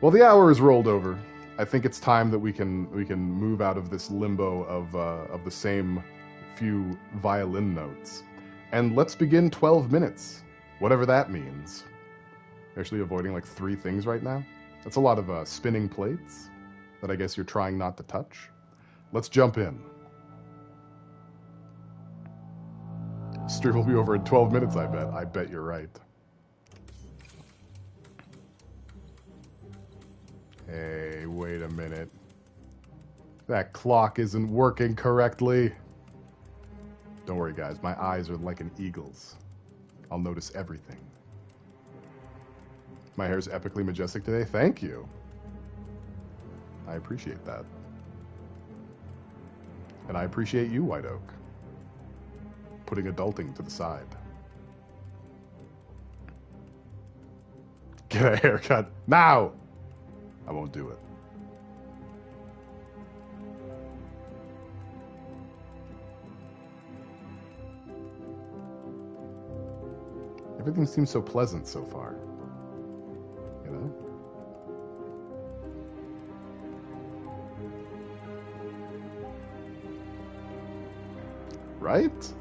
Well, the hour is rolled over. I think it's time that we can we can move out of this limbo of uh, of the same few violin notes, and let's begin 12 minutes, whatever that means. Actually, avoiding like three things right now. That's a lot of uh, spinning plates that I guess you're trying not to touch. Let's jump in. Stream will be over in 12 minutes, I bet. I bet you're right. Hey, wait a minute. That clock isn't working correctly. Don't worry, guys. My eyes are like an eagle's. I'll notice everything. My hair's epically majestic today. Thank you. I appreciate that. And I appreciate you, White Oak, putting adulting to the side. Get a haircut now! I won't do it. Everything seems so pleasant so far. You know? Right?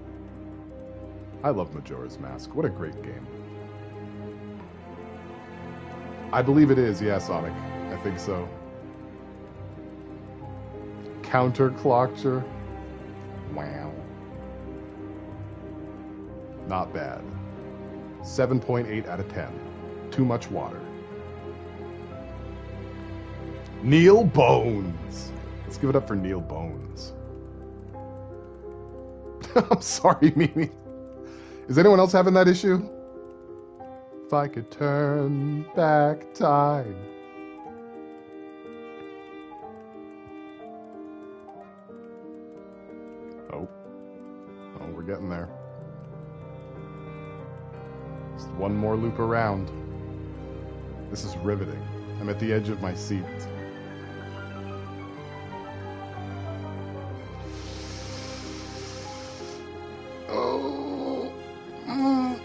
I love Majora's Mask. What a great game. I believe it is, yeah, Sonic. I think so. Counterclockture. Wow. Not bad. 7.8 out of 10. Too much water. Neil Bones. Let's give it up for Neil Bones. I'm sorry, Mimi. Is anyone else having that issue? If I could turn back time. Getting there. Just one more loop around. This is riveting. I'm at the edge of my seat. Oh. Oh.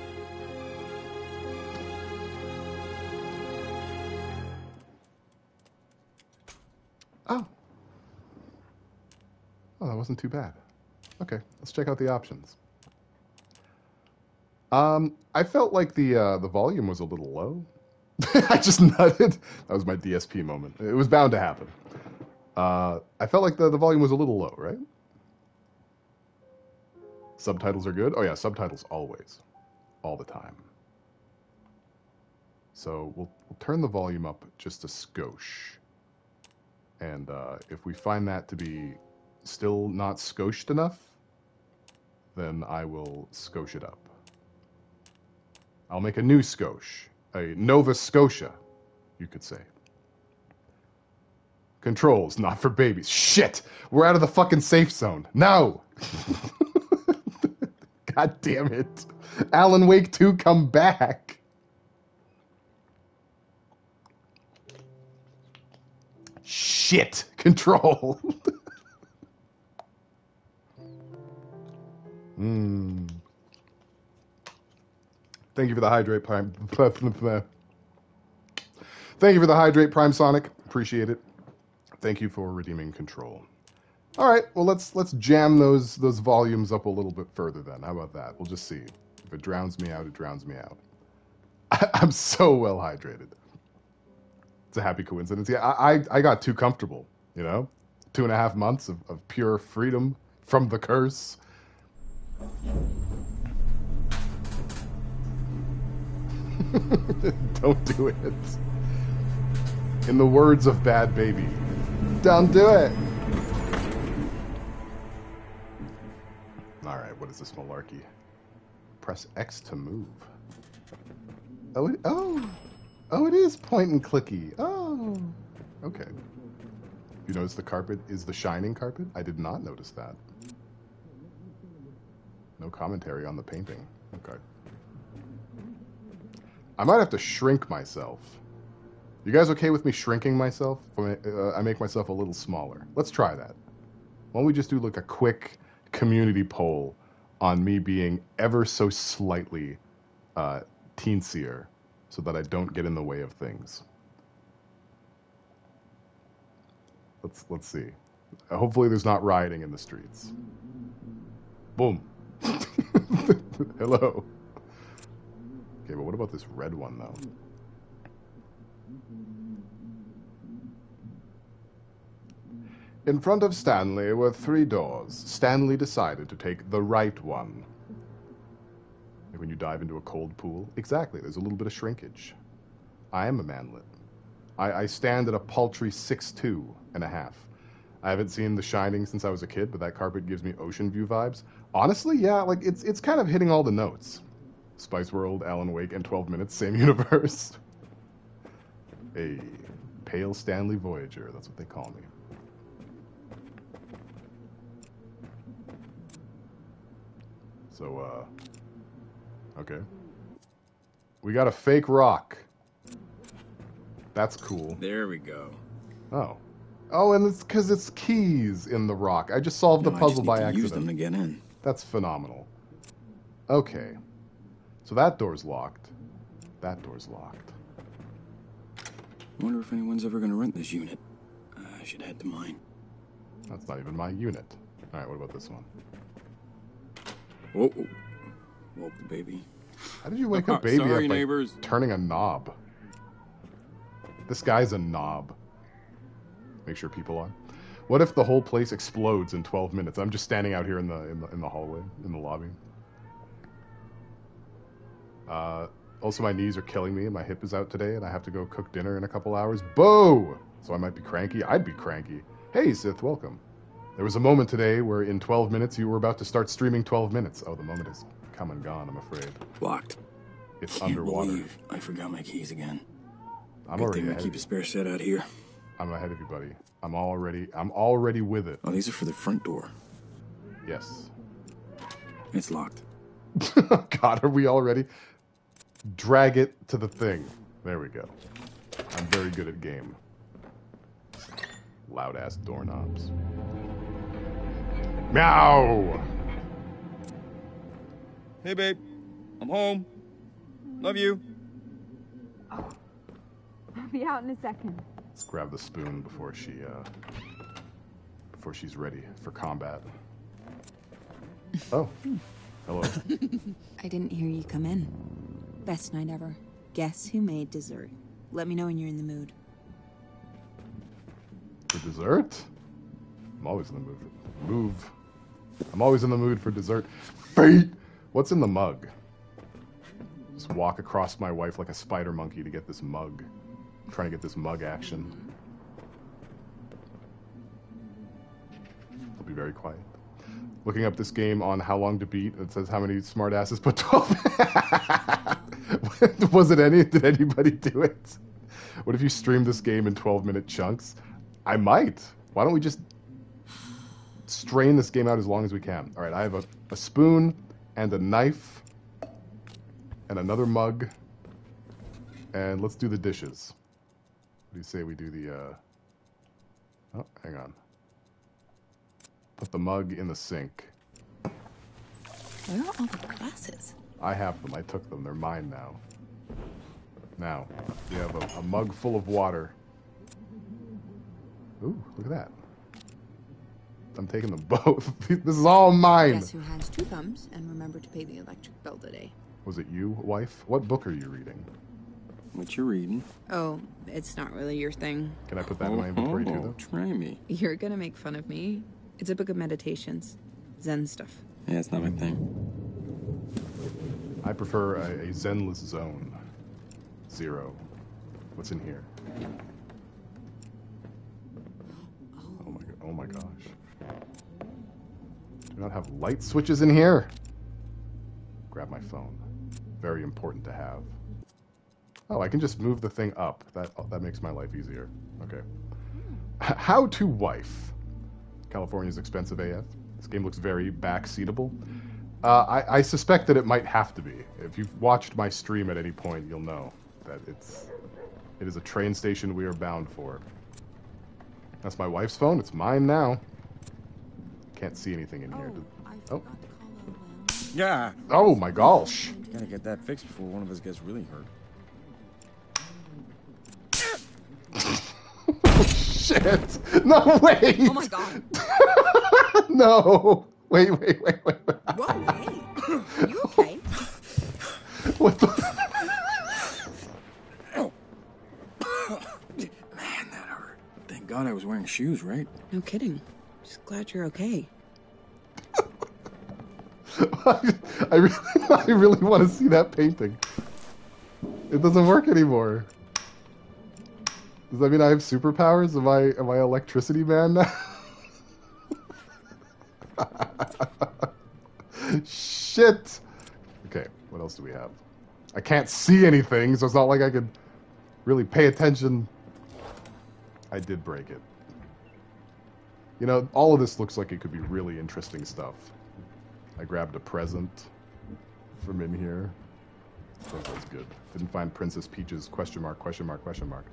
Oh, that wasn't too bad. Okay, let's check out the options. Um, I felt like the uh, the volume was a little low. I just nutted. That was my DSP moment. It was bound to happen. Uh, I felt like the, the volume was a little low, right? Subtitles are good. Oh yeah, subtitles always, all the time. So we'll, we'll turn the volume up just a skosh. And uh, if we find that to be still not scoshed enough, then I will skosh it up. I'll make a new skosh, a Nova Scotia, you could say. Controls, not for babies. Shit! We're out of the fucking safe zone. No! God damn it. Alan Wake 2, come back. Shit! Control. Hmm. Thank you for the hydrate prime. Thank you for the hydrate prime Sonic. Appreciate it. Thank you for redeeming control. All right, well let's let's jam those those volumes up a little bit further then. How about that? We'll just see. If it drowns me out, it drowns me out. I, am so well hydrated. It's a happy coincidence. Yeah, I, I, I got too comfortable, you know? Two and a half months of, of pure freedom from the curse. Don't do it. In the words of Bad Baby, don't do it. Alright, what is this malarkey? Press X to move. Oh, it, oh, oh, it is point and clicky. Oh, okay. You notice the carpet is the shining carpet? I did not notice that. No commentary on the painting. Okay. I might have to shrink myself. You guys okay with me shrinking myself? Uh, I make myself a little smaller. Let's try that. Why don't we just do like a quick community poll on me being ever so slightly uh, teensier so that I don't get in the way of things? Let's let's see. Hopefully, there's not rioting in the streets. Boom. Hello. Okay, but what about this red one though? In front of Stanley were three doors. Stanley decided to take the right one. When you dive into a cold pool. Exactly, there's a little bit of shrinkage. I am a manlet. I, I stand at a paltry six two and a half. I haven't seen The Shining since I was a kid, but that carpet gives me ocean view vibes. Honestly, yeah, like it's it's kind of hitting all the notes. Spice World, Alan Wake, and 12 Minutes, same universe. a pale Stanley Voyager, that's what they call me. So, uh, okay. We got a fake rock. That's cool. There we go. Oh. Oh, and it's because it's keys in the rock. I just solved the No, I puzzle by accident. Use them to get in. That's phenomenal. Okay. So that door's locked. That door's locked. I wonder if anyone's ever going to rent this unit. Uh, I should head to mine. That's not even my unit. Alright, what about this one? Whoa, whoa. Woke the baby. How did you wake up baby Sorry, up by neighbors. turning a knob? This guy's a knob. Make sure people are. What if the whole place explodes in 12 minutes? I'm just standing out here in the in the, in the hallway, in the lobby. Uh, also, my knees are killing me, and my hip is out today, and I have to go cook dinner in a couple hours. Boo! So I might be cranky. I'd be cranky. Hey, Sith, welcome. There was a moment today where in 12 minutes you were about to start streaming 12 minutes. Oh, the moment is come and gone, I'm afraid. Locked. It's Can't underwater. believe I forgot my keys again. I'm Good already thing I keep a spare set out here. I'm ahead of you, buddy. I'm already I'm already with it. Oh, these are for the front door. Yes. It's locked. God, are we already? Drag it to the thing. There we go. I'm very good at game. Loud ass doorknobs. Meow! Hey, babe. I'm home. Love you. I'll be out in a second. Let's grab the spoon before she uh before she's ready for combat. Oh. Hello. I didn't hear you come in. Best night ever. Guess who made dessert? Let me know when you're in the mood. For dessert? I'm always in the mood move. I'm always in the mood for dessert. Fate! What's in the mug? Just walk across my wife like a spider monkey to get this mug. Trying to get this mug action. I'll be very quiet. Looking up this game on how long to beat, it says how many smartasses put 12. Was it any? Did anybody do it? What if you stream this game in 12 minute chunks? I might. Why don't we just strain this game out as long as we can? All right, I have a, a spoon and a knife and another mug. And let's do the dishes. What do you say we do the, uh... Oh, hang on. Put the mug in the sink. Where are all the glasses? I have them. I took them. They're mine now. Now, we have a, a mug full of water. Ooh, look at that. I'm taking them both. this is all mine. Guess who has two thumbs and remember to pay the electric bill today? Was it you, wife? What book are you reading? What you reading? Oh, it's not really your thing. Can I put that in my inventory too, oh, though? try me. You're gonna make fun of me. It's a book of meditations, Zen stuff. Yeah, it's not my thing. I prefer a, a zenless zone. Zero. What's in here? Oh my, go- oh my gosh. Do not have light switches in here. Grab my phone. Very important to have. Oh, I can just move the thing up. That that makes my life easier. Okay. H- How to wife. California's expensive AF. This game looks very backseatable. Uh, I, I suspect that it might have to be. If you've watched my stream at any point, you'll know that it's it is a train station we are bound for. That's my wife's phone. It's mine now. Can't see anything in here. I Oh. forgot to call out loud. Yeah. Oh my gosh! Gotta get that fixed before one of us gets really hurt. shit! No, wait! Oh my god. no! Wait, wait, wait, wait. wait. Whoa, hey. You okay? What the? Man, that hurt. Thank God I was wearing shoes, right? No kidding. Just glad you're okay. I really, I really want to see that painting. It doesn't work anymore. Does that mean I have superpowers? Am I, am I electricity man now? Shit! Okay, what else do we have? I can't see anything, so it's not like I could really pay attention. I did break it. You know, all of this looks like it could be really interesting stuff. I grabbed a present from in here. That was good. Didn't find Princess Peach's question mark, question mark, question mark.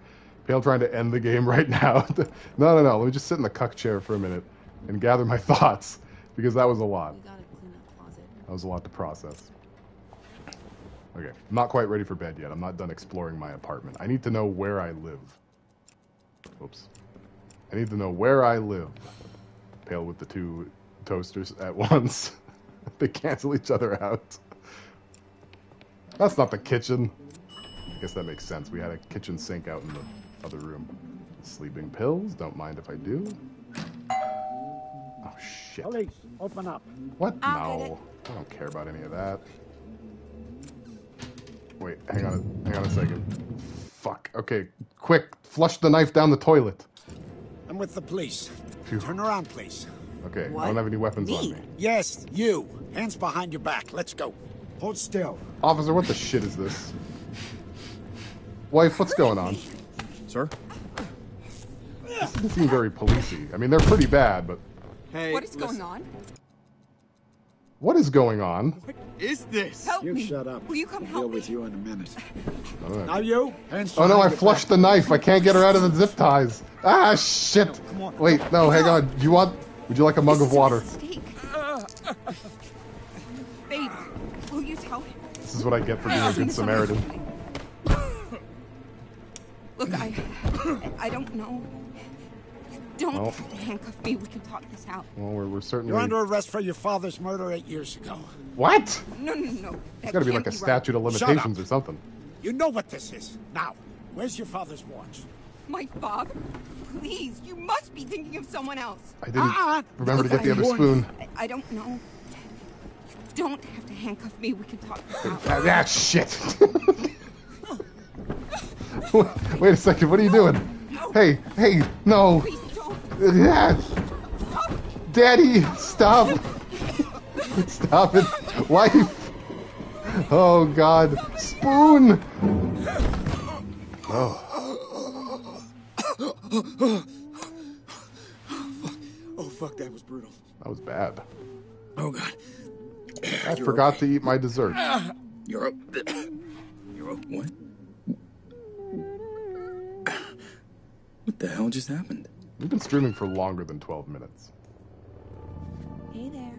Pale trying to end the game right now. no, no, no. Let me just sit in the cuck chair for a minute and gather my thoughts because that was a lot. We gotta clean up closet. That was a lot to process. Okay, I'm not quite ready for bed yet. I'm not done exploring my apartment. I need to know where I live. Oops. I need to know where I live. Pale with the two toasters at once. they cancel each other out. That's not the kitchen. I guess that makes sense. We had a kitchen sink out in the other room. Sleeping pills. Don't mind if I do. Oh shit. Police, open up. What? I'll no. I don't care about any of that. Wait, hang on a, hang on a second. Fuck. Okay, quick, flush the knife down the toilet. I'm with the police. Phew. Turn around, please. Okay, I don't have any weapons on Me? me. Yes, you. Hands behind your back. Let's go. Hold still. Officer, what the shit is this? Wife, what's going on? Sir? This doesn't seem very policey. I mean, they're pretty bad, but Hey, What is going on? what is going on? What is this? Help You me. shut up. Will you come I'll help deal me? with you in a minute. I. Now you. Hands Oh no, I flushed back. the knife. I can't get her out of the zip ties. Ah, shit. Wait, no, hang on. Do you want, would you like a mug This of water? Babe, will you tell him? This is what I get for being a good Samaritan. Look, I, I don't know. Don't Well. have to handcuff me. We can talk this out. Well, we're, we're certainly... You're under arrest for your father's murder eight years ago. What? No, no, no. It's gotta be like a statute of limitations or something. You know what this is. Now, where's your father's watch? My father? Please, you must be thinking of someone else. I didn't Uh-uh. remember to get the other Look, spoon. I, I don't know. You don't have to handcuff me. We can talk this out. Ah, ah, shit. Wait a second. What are you doing? Hey, hey, no. Please don't. Ah, Daddy, stop. Stop it. Wife. Oh, God. Spoon. Oh, Oh, fuck, that was brutal. that was bad. Oh, God. I forgot to eat my dessert. You're up. You're up. What? What the hell just happened? We've been streaming for longer than 12 minutes. Hey there.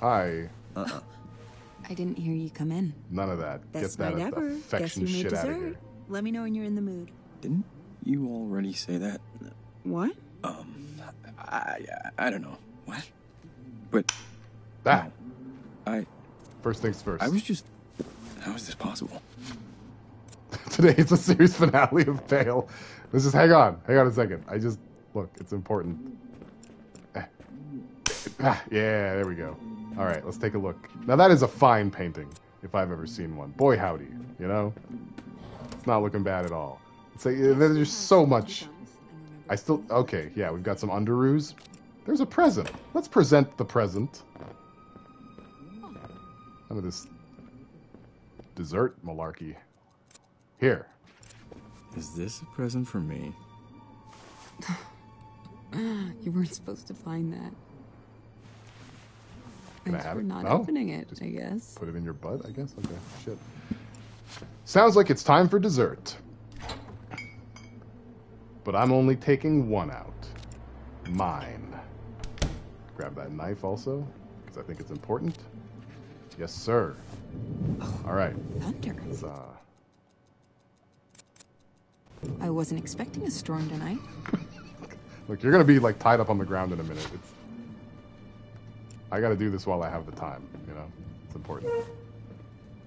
Hi. I didn't hear you come in. None of that. Best Get that night ever. Guess affection who made out of dessert? here. Let me know when you're in the mood. Didn't you already say that? What? Um, I, I, I don't know. What? But That. I, First things first. I was just. How is this possible? Today is the series finale of Pale. Let's just hang on. Hang on a second. I just look. It's important. Ah, yeah, there we go. All right, let's take a look. Now that is a fine painting, if I've ever seen one. Boy, howdy. You know, it's not looking bad at all. It's like, uh, there's so much. I still okay. Yeah, we've got some underoos. There's a present. Let's present the present. None of this dessert malarkey. Here. Is this a present for me? You weren't supposed to find that. Can I Thanks have for it? not No? opening it, Just I guess. Put it in your butt, I guess. Okay, shit. Sounds like it's time for dessert. But I'm only taking one out. Mine. Grab that knife also, because I think it's important. Yes, sir. All right. Thunder. Let's, uh, I wasn't expecting a storm tonight. Look, you're gonna be like tied up on the ground in a minute. It's. I gotta do this while I have the time. You know, it's important.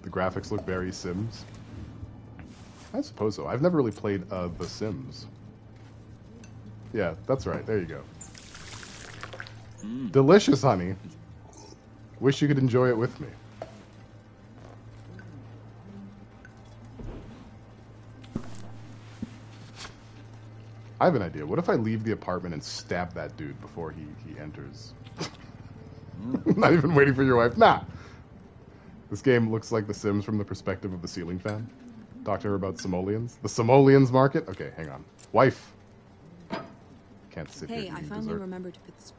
The graphics look very Sims. I suppose so. I've never really played uh, The Sims. Yeah, that's right. There you go. Delicious, honey. Wish you could enjoy it with me. I have an idea. What if I leave the apartment and stab that dude before he, he enters? Not even waiting for your wife. Nah. This game looks like The Sims from the perspective of the ceiling fan. Talk to her about Simoleons. The Simoleons market? Okay, hang on. Wife. Can't sit here Hey, I finally dessert. remembered to put this.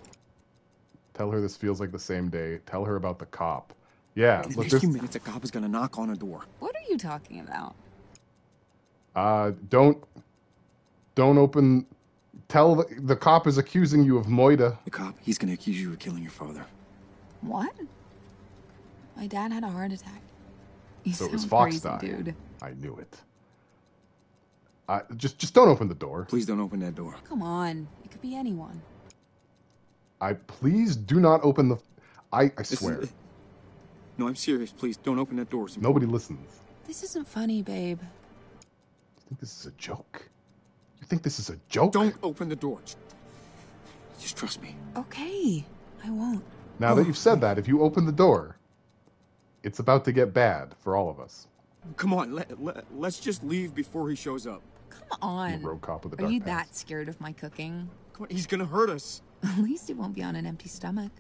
Tell her this feels like the same day. Tell her about the cop. Yeah, In the look, next this, few minutes, a cop is gonna knock on a door. What are you talking about? uh, don't, don't open. Tell the, the cop is accusing you of Moida. The cop, he's gonna accuse you of killing your father. What? My dad had a heart attack. You So it was Fox crazy, dude. I knew it. Uh, just, just don't open the door. Please don't open that door. Come on, it could be anyone. I please do not open the. I, I This is- swear, No, I'm serious. Please don't open that door. Nobody listens. This isn't funny, babe. I think this is a joke? You think this is a joke? Don't open the door. Just trust me. Okay, I won't. Now that oh. you've said that, if you open the door, it's about to get bad for all of us. Come on, let, let, let's just leave before he shows up. Come on. rogue cop with the Are you pants. that scared of my cooking? Come on, he's gonna hurt us. At least it won't be on an empty stomach.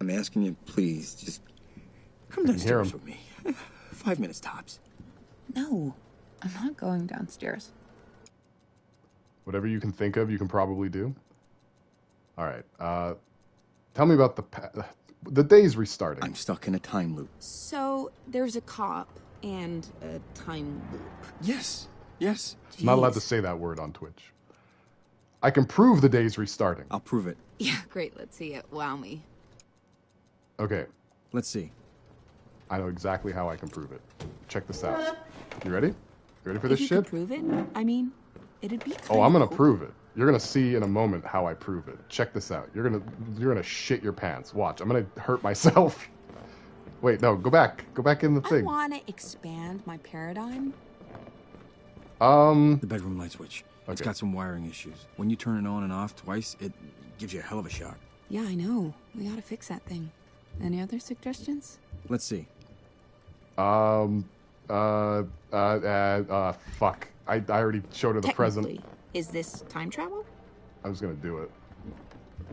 I'm asking you, please, just come downstairs with me. Five minutes tops. No, I'm not going downstairs. Whatever you can think of, you can probably do. All right. Uh, tell me about the pa- the day's restarting. I'm stuck in a time loop. So there's a cop and a time loop. Yes, yes. Not allowed to say that word on Twitch. I can prove the day's restarting. I'll prove it. Yeah, great. Let's see it. Wow me. Okay, Let's see. I know exactly how I can prove it. Check this out. You ready? You ready for this you shit? could prove it, I mean, it'd be. Oh, I'm gonna cool. prove it. You're gonna see in a moment how I prove it. Check this out. You're gonna you're gonna shit your pants. Watch. I'm gonna hurt myself. Wait, no, go back. Go back in the I thing. want to expand my paradigm. Um The bedroom light switch. It's got some wiring issues. When you turn it on and off twice, it gives you a hell of a shock. Yeah, I know. We gotta fix that thing. Any other suggestions? Let's see. um uh uh uh, uh fuck. I, I already showed her the present. Technically, is this time travel? I was gonna do it.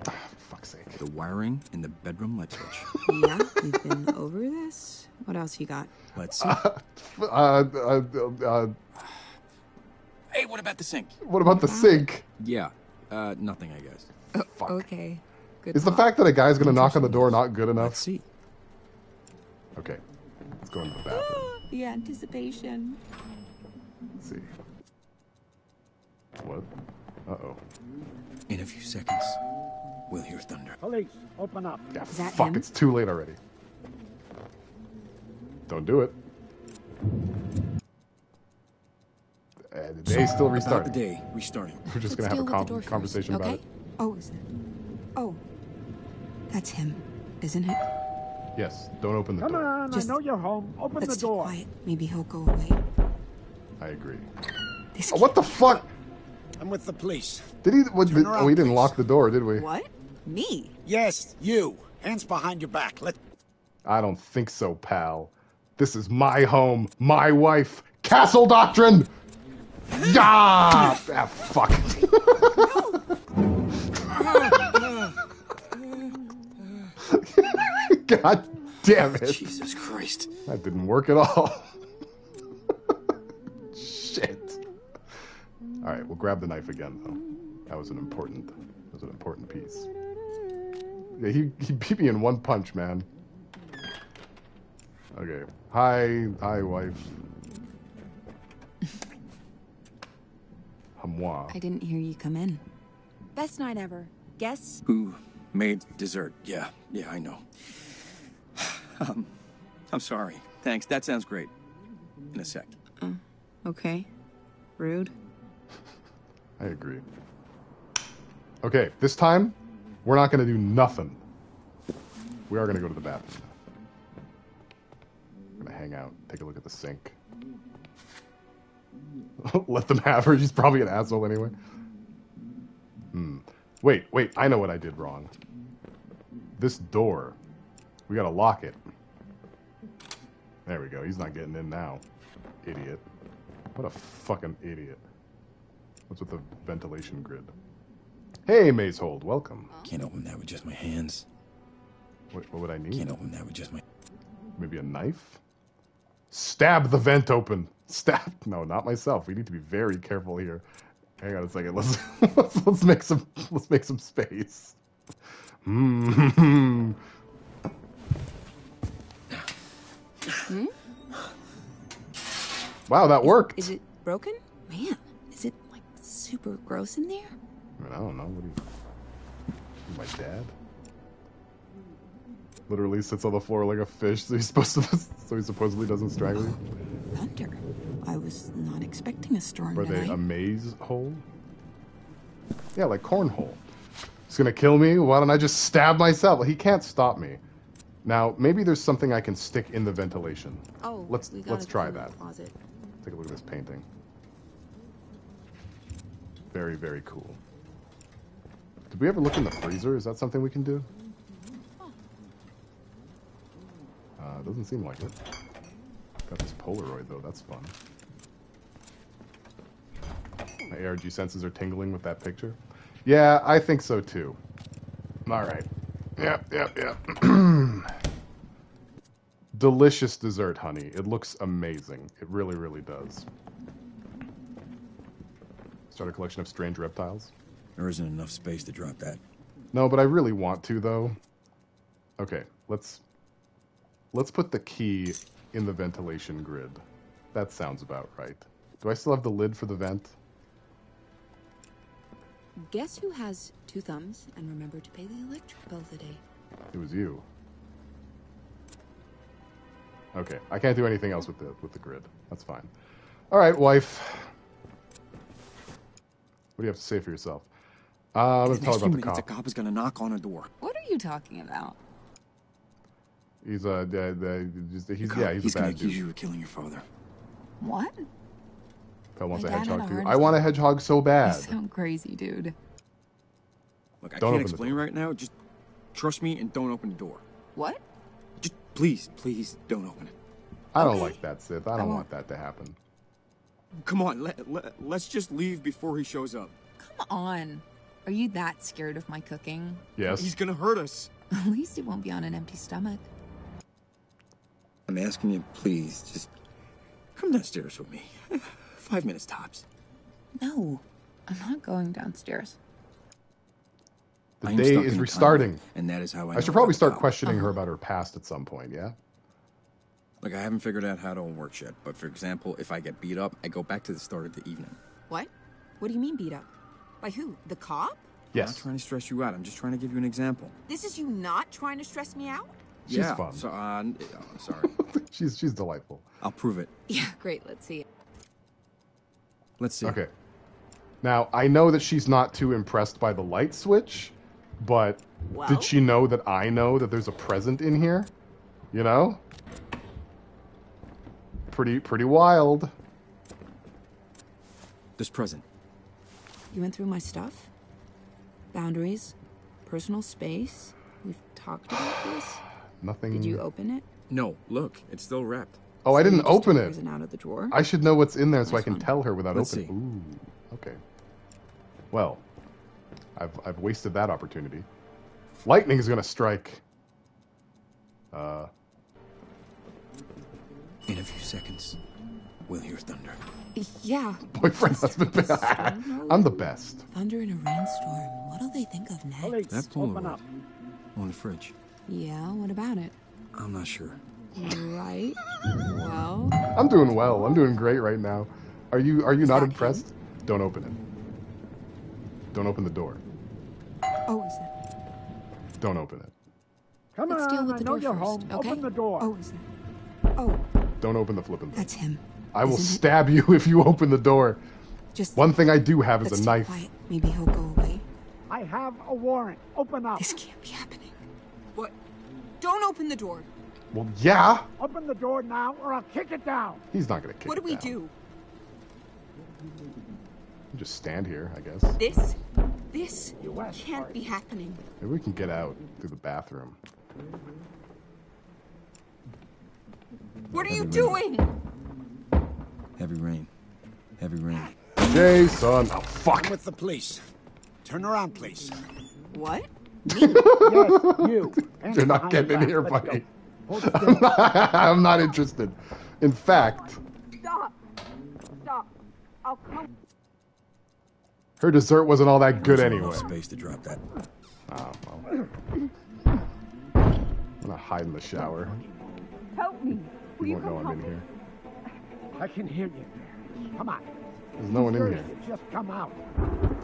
Ah, fuck's sake. The wiring in the bedroom light switch. yeah, we've been over this. What else you got? Let's see. Uh, uh, uh, hey, what about the sink? what about the sink? Yeah. Uh, nothing, I guess. Fuck. Okay. Good. Is the fact that a guy's gonna knock on the door not good enough? Let's see. Okay. Let's go into the bathroom. the anticipation. Let's see. What? Uh oh. In a few seconds, we'll hear thunder. Police, open up. Yeah, Is that fuck, him? it's too late already. Don't do it. Uh, the day's still About restarting. the day restarting. We're just gonna have a deal with the door first, conversation about okay? it. Oh, is that? Oh, that's him, isn't it? Yes, don't open the Come door. on, Just- I know you're home. Open Let's the door. quiet. Maybe he'll go away. I agree. This Oh, what the fuck? I'm with the police. Did he? What, did, around, oh, he didn't please. lock the door, did we? What? Me? Yes, you. Hands behind your back. Let I don't think so, pal. This is my home, my wife, castle doctrine. Yeah! ah, fuck. God damn it. Jesus Christ. That didn't work at all. Shit. All right, we'll grab the knife again, though. That was an important, that was an important piece. Yeah, he, he beat me in one punch, man. Okay. Hi, hi, wife. Hamwa. I didn't hear you come in. Best night ever. Guess? Who made dessert? Yeah, yeah, I know. um, I'm sorry. Thanks. That sounds great. In a sec. Okay. Rude. I agree. Okay, this time we're not going to do nothing. We are going to go to the bathroom. I'm going to hang out, take a look at the sink. Let them have her. She's probably an asshole anyway. Hmm. Wait, wait. I know what I did wrong. This door. We gotta lock it. There we go. He's not getting in now. Idiot. What a fucking idiot. What's with the ventilation grid? Hey, Mazehold. Welcome. Can't open that with just my hands. What, what would I need? Can't open that with just my. Maybe a knife? Stab the vent open. Stab. No, not myself. We need to be very careful here. Hang on a second. Let's let's, let's make some let's make some space. Hmm. Wow, that worked. Is it broken? Man, is it like super gross in there? I, don't know. What do you? My dad. Literally sits on the floor like a fish. So he's supposed to. So he supposedly doesn't strangle you. Thunder. I was not expecting a storm Were they a maze hole? Yeah, like cornhole. He's gonna kill me. Why don't I just stab myself? He can't stop me. Now, maybe there's something I can stick in the ventilation. oh, let's- let's try go in the that. Closet. Take a look at this painting. Very, very cool. Did we ever look in the freezer? Is that something we can do? Uh, doesn't seem like it. Got this Polaroid though. That's fun. My ARG senses are tingling with that picture. Yeah, I think so too. All right. Yep, yep, yep. Delicious dessert, honey. It looks amazing. It really, really does. Start a collection of strange reptiles. There isn't enough space to drop that. No, but I really want to though. Okay, let's let's put the key in the ventilation grid. That sounds about right. Do I still have the lid for the vent? Guess who has two thumbs and remember to pay the electric bill today? It was you. Okay, I can't do anything else with the with the grid. That's fine. All right, wife. What do you have to say for yourself? Uh, I'm gonna tell her about few the minutes, cop. a cop is gonna knock on her door. What are you talking about? He's a, the, the, he's, he's Cop, yeah, he's, he's a gonna bad accuse you of killing your father. What? Pell wants My a hedgehog too. I want a hedgehog so bad. You sound crazy, dude. Look, I Don't can't open the explain right now. Just trust me and don't open the door. What? Just please, please don't open it. I don't Okay. like that, Sith. I don't want that to happen. Come on, let, let, let's just leave before he shows up. Come on. Are you that scared of my cooking? Yes. He's gonna hurt us. At least it won't be on an empty stomach. I'm asking you, please, just come downstairs with me. Five minutes tops. No, I'm not going downstairs. The I am day is restarting. tunnel, and that is how I. I should probably the start cop. questioning her about her past at some point, yeah? Like I haven't figured out how it all works yet. But for example, if I get beat up, I go back to the start of the evening. What? What do you mean beat up? By who? The cop? Yes. I'm not trying to stress you out. I'm just trying to give you an example. This is you not trying to stress me out? She's yeah. fun. So, uh, n- I'm sorry. she's she's delightful. I'll prove it. Yeah, great. Let's see. Let's see. Okay. Now, I know that she's not too impressed by the light switch, but Well? did she know that I know that there's a present in here? You know? Pretty pretty wild. This present. You went through my stuff? Boundaries? Personal space? We've talked about this? Nothing Did you open it? No, look, it's still wrapped. Oh, I So you didn't open took it. out of the drawer? I should know what's in there so I can one. tell her without Let's opening. Ooh, okay. Well, I've I've wasted that opportunity. Lightning is gonna strike. Uh, In a few seconds, we'll hear thunder. Yeah. boyfriend, husband. I'm the best. Thunder in a rainstorm. What'll they think of next? That Polaroid on the fridge. Yeah, what about it? I'm not sure. Right. Well, I'm doing well. I'm doing great right now. Are you Are you not that him? impressed? Don't open it. Don't open the door. oh, is that? Don't open it. Come Let's deal on, with I the know door you're first, home. okay? Open the door. Oh, is that? Oh, Don't open the flipping door. that's him. I will Isn't it? stab you if you open the door. Just One thing I do have is let's a knife. quiet. Maybe he'll go away. I have a warrant. Open up. This can't be happening. What? Don't open the door. Well, yeah. Open the door now, or I'll kick it down. He's not gonna kick What do it we down. do? Just stand here, I guess. This? This You asked for can't be happening. Maybe we can get out through the bathroom. What are you doing? Heavy rain. Heavy rain. Jason. Oh fuck. I'm with the police. Turn around, please. What? Yes, you. Hands You're not getting in here, buddy. go. Hold still. I'm not interested. In fact, Stop. Stop. I'll come. her dessert wasn't all that good There's anyway. enough space to drop that. Oh, well. I'm gonna hide in the shower. Help me. Will You you won't know I'm in me? here. I can hear you. Come on. There's no one in here. Just come out.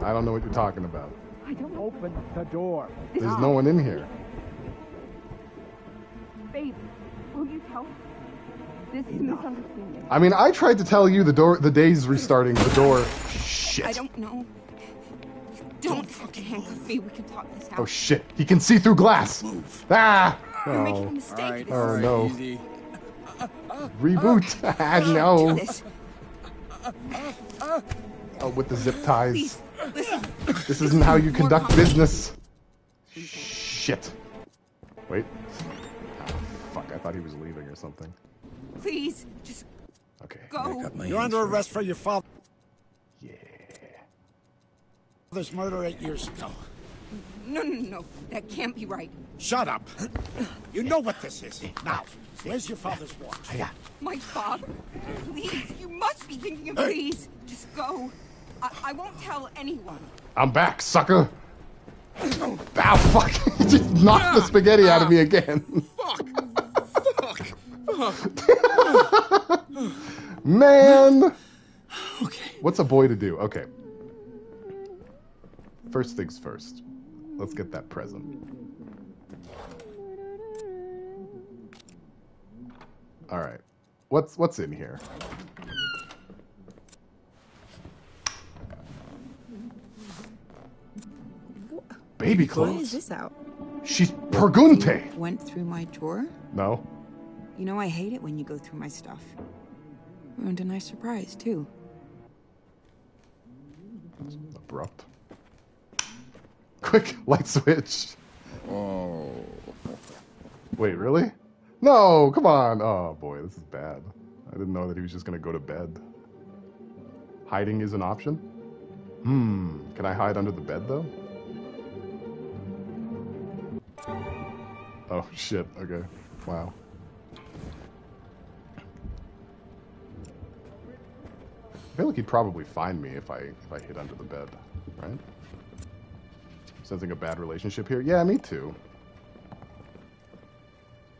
I don't know what you're talking about. I don't. Open the door. There's no one in here. Babe, will you tell? This is a misunderstanding. I mean, I tried to tell you the door, the day's restarting. The door. Shit. I don't know. Don't fucking handcuff me. We can talk this out. Oh shit! He can see through glass. Ah! You're making a Oh, mistake. This oh is- no! Easy. Reboot. Do no. this. Oh, with the zip ties. Please. This isn't how you conduct business. Shit. Wait. Ah, fuck! I thought he was leaving or something. Please, just Okay. go. You're under arrest for your father. Yeah. murder eight years ago. No, no, no. That can't be right. Shut up. You know what this is. Now, where's your father's watch? Yeah. My father? Please, you must be thinking of please. Just go. I, I won't tell anyone. I'm back, sucker. Ow, fuck! He just knocked the spaghetti out of me again. Fuck. fuck. Man! Okay. What's a boy to do? Okay. First things first. Let's get that present. All right. What's what's in here? Baby clothes. Why clothes. is this out? She's Pergunte. Went through my drawer? No. You know I hate it when you go through my stuff. Ruined a nice surprise, too. Abrupt. Quick light switch. Oh. Wait, really? No, come on. Oh boy, this is bad. I didn't know that he was just gonna go to bed. Hiding is an option? Hmm. Can I hide under the bed though? Oh shit, okay. Wow. I feel like he'd probably find me if I if I hid under the bed, right? Sensing a bad relationship here? Yeah, me too.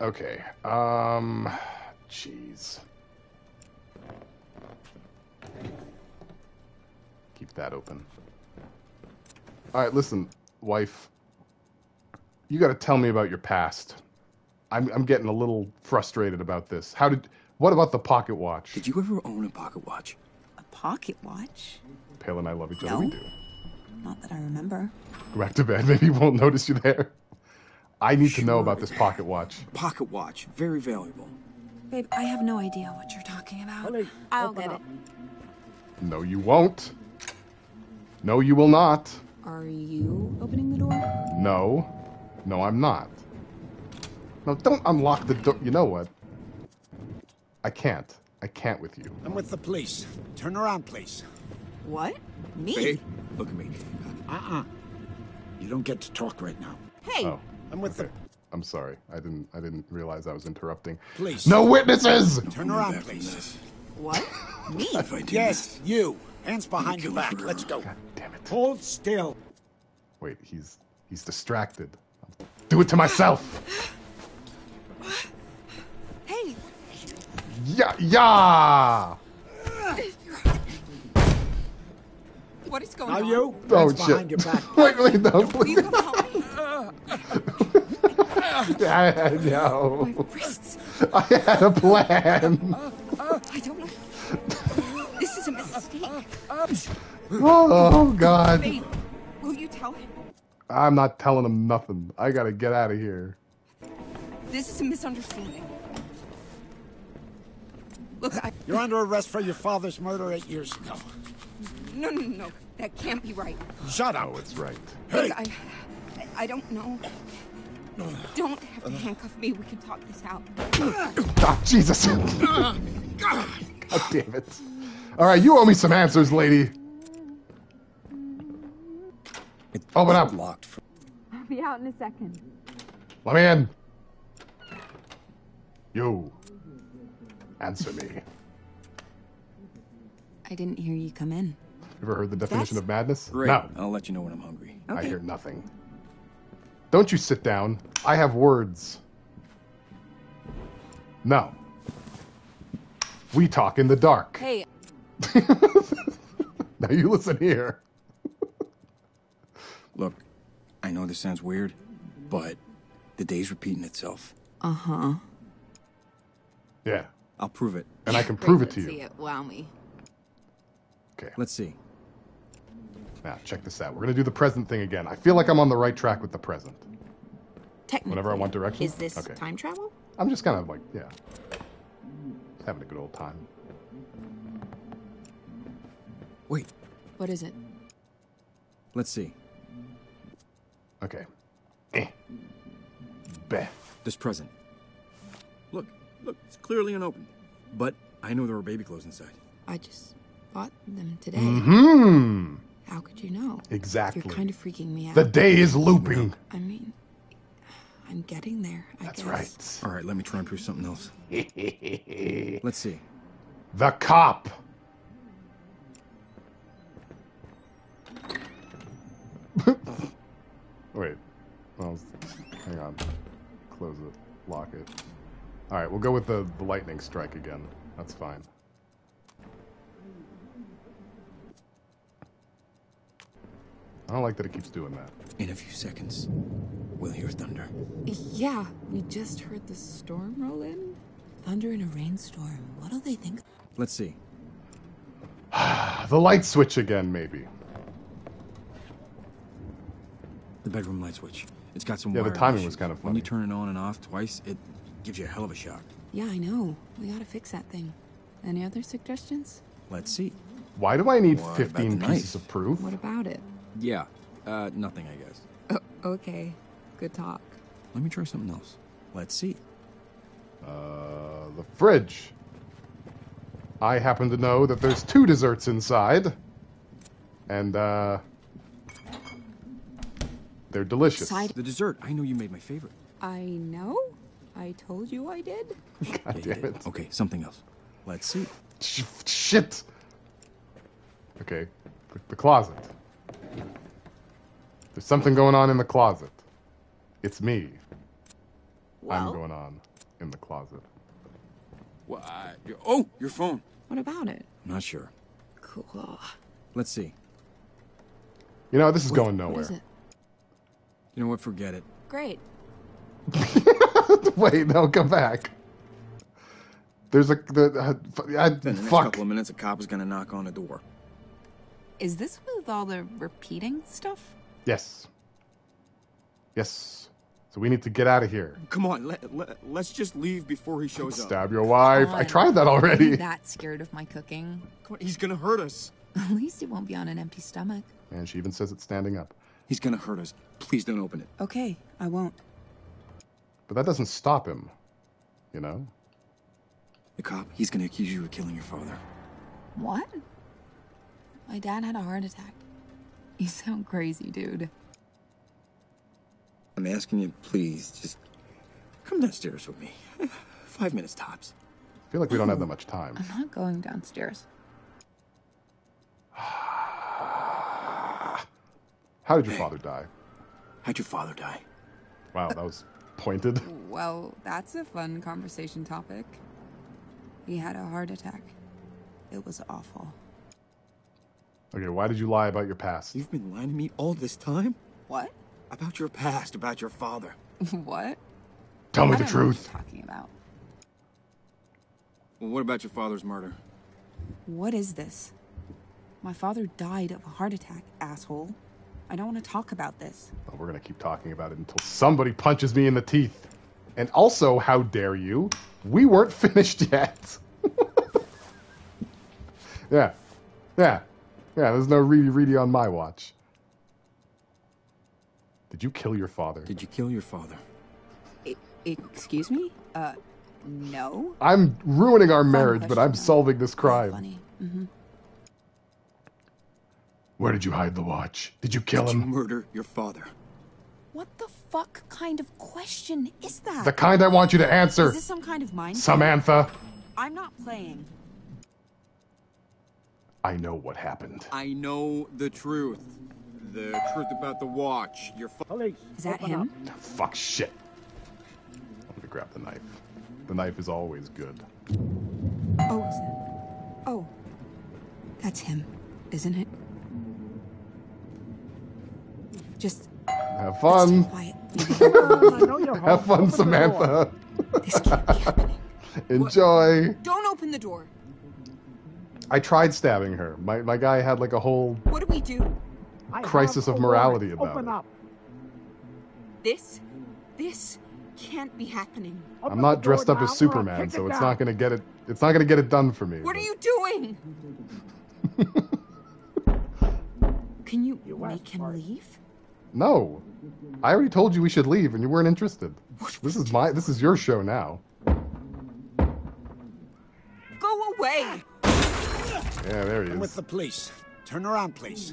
Okay. Um. Jeez. Keep that open. All right, listen, wife. You got to tell me about your past. I'm I'm getting a little frustrated about this. How did? What about the pocket watch? Did you ever own a pocket watch? A pocket watch? Pale and I love each other. No. We do. Not that I remember. Go back to bed. Maybe he won't notice you there. I need to know about this pocket watch. Pocket watch. Very valuable. Babe, I have no idea what you're talking about. Willie, I'll get up. it. No, you won't. No, you will not. Are you opening the door? No. No, I'm not. No, don't unlock the door. You know what? I can't. I can't with you. I'm with the police. Turn around, please. What? Me? Hey, look at me. Uh-uh. You don't get to talk right now. Hey, Oh, I'm with the I'm sorry. I didn't. I didn't realize I was interrupting. Please. No witnesses. Turn around, please. what? Me? If I do Yes, this, you. Hands behind kill your back. forever. Let's go. God damn it. Hold still. Wait, he's he's distracted. I'll do it to myself. Hey, Yeah, yeah. what is going Now on? Are you. Oh Hands shit. behind your back. wait, wait, no, Will please. you come help me? I know. Wrists. I had a plan. I don't know. This is a mess. mistake. Oh, oh God! Babe, will you tell him? I'm not telling him nothing. I gotta get out of here. This is a misunderstanding. Look, I. You're under arrest for your father's murder eight years ago. No, no, no. That can't be right. Shut up. Oh, it's right. Hey, Look, I. I don't know. Don't have to handcuff me. We can talk this out. Ah, Jesus! God damn it! All right, you owe me some answers, lady. It Open up. Locked. For, I'll be out in a second. Let me in. You. Answer me. I didn't hear you come in. Ever heard the definition That's- of madness? great. No. I'll let you know when I'm hungry. I hear nothing. Don't you sit down. I have words. No. We talk in the dark. Hey, Now you listen here. Look, I know this sounds weird, but the day's repeating itself. uh huh. Yeah. I'll prove it. And I can prove it to you. See you. it. Wow me. Okay. Let's see. Now, check this out. We're going to do the present thing again. I feel like I'm on the right track with the present. Technically, Whenever I want direction. Is this Okay. time travel? I'm just kind of like, yeah. Having a good old time. Wait, What is it? let's see. Okay. Eh. Beh. This present. Look, look, it's clearly unopened. But I know there were baby clothes inside. I just bought them today. Hmm. How could you know? Exactly. You're kind of freaking me out. The day is looping. I mean, I'm getting there. I That's guess. All right, let me try and prove something else. Let's see. the cop. Wait. Well, hang on. Close it. Lock it. All right, we'll go with the, the lightning strike again. That's fine. I don't like that it keeps doing that. In a few seconds, we'll hear thunder. Yeah, we just heard the storm roll in. Thunder and a rainstorm. What'll they think? Let's see. The light switch again, maybe. The bedroom light switch. It's got some Yeah, the timing issues. was kind of funny. When you turn it on and off twice, it gives you a hell of a shock. Yeah, I know. We gotta fix that thing. Any other suggestions? Let's see. Why do I need What 15 pieces knife? of proof? What about it? Yeah, uh, nothing, I guess. Oh, okay. Good talk. Let me try something else. Let's see. Uh, the fridge. I happen to know that there's two desserts inside. And, uh. They're delicious. Side- The dessert. I know you made my favorite. I know. I told you I did. God Yeah, you damn did. Okay, something else. Let's see. Shit! Okay, the, the closet. There's something going on in the closet. It's me. I'm going on in the closet. Well, I- oh, your phone. what about it? Not sure. Cool. Let's see. You know, this is going What nowhere. is it? You know what? Forget it. Great. Wait, no, come back. There's a the uh, f- I, Then the next fuck. couple of minutes, a cop is gonna knock on the door. Is this with all the repeating stuff? Yes. Yes. So we need to get out of here. Come on, let, let, let's just leave before he shows up. Stab your wife. I tried that Are you already. that scared of my cooking? Come on, he's gonna hurt us. At least it won't be on an empty stomach. And she even says it's standing up. He's gonna hurt us. Please don't open it. Okay, I won't. But that doesn't stop him. You know? The cop, he's gonna accuse you of killing your father. What? My dad had a heart attack. You sound crazy, dude. I'm asking you, please, just come downstairs with me. Five minutes tops. I feel like we don't have that much time. I'm not going downstairs. How did your father die? How'd your father die? Wow, that was pointed. Well, that's a fun conversation topic. He had a heart attack. It was awful. Okay, why did you lie about your past? You've been lying to me all this time? What? About your past, about your father. what? Tell me I the don't know what truth. you're talking about. Well, what about your father's murder? What is this? My father died of a heart attack, asshole. I don't want to talk about this. Well, we're gonna keep talking about it until somebody punches me in the teeth. And also, how dare you? We weren't finished yet. yeah, yeah, yeah. There's no reedy reedy on my watch. Did you kill your father? Did you kill your father? I- excuse me? Uh, no. I'm ruining our Fun marriage, but I'm though. solving this crime. Funny. hmm Where did you hide the watch? Did you kill Did you him? murder your father? What the fuck kind of question is that? The kind I want you to answer, Is this some kind of mind? Samantha. I'm not playing. I know what happened. I know the truth. The truth about the watch. Your fa- Police. Is that him? up. Fuck shit. Let me grab the knife. The knife is always good. Oh, is that? Oh, that's him, isn't it? Just Have fun. quiet. Oh, I know you're home. Have fun, Open. Samantha. this can't be happening. Enjoy. Don't open the door. I tried stabbing her. My, my guy had like a whole. What do we do? Crisis of morality warrant. about Open it. up. This, this can't be happening. Open I'm not dressed up now as Superman, so it's down. not gonna get it. It's not gonna get it done for me. What are you doing? Can you, You make him for leave? No, I already told you we should leave, and you weren't interested. This is my. This is your show now. Go away. Yeah, there he I'm with the police. Turn around, please.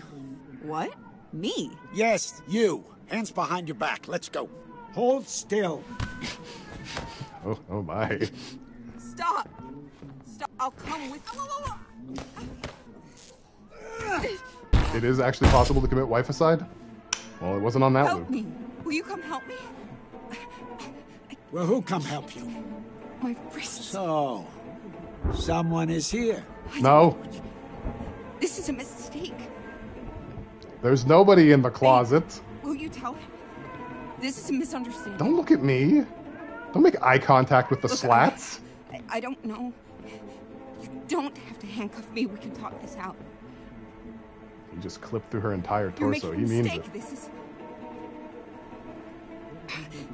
What? Me? Yes, you. Hands behind your back. Let's go. Hold still. Oh, oh my. Stop. Stop. I'll come with. It is actually possible to commit wifecide. Well, it wasn't on that Help loop. me. Will you come help me? Well, who come help you? My wrists. So, someone is here. No, This is a mistake. there's nobody in the closet. Will you tell him? This is a misunderstanding. Don't look at me. Don't make eye contact with the Look, slats. I, I don't know. You don't have to handcuff me. We can talk this out. He just clipped through her entire torso. He a means it. This is.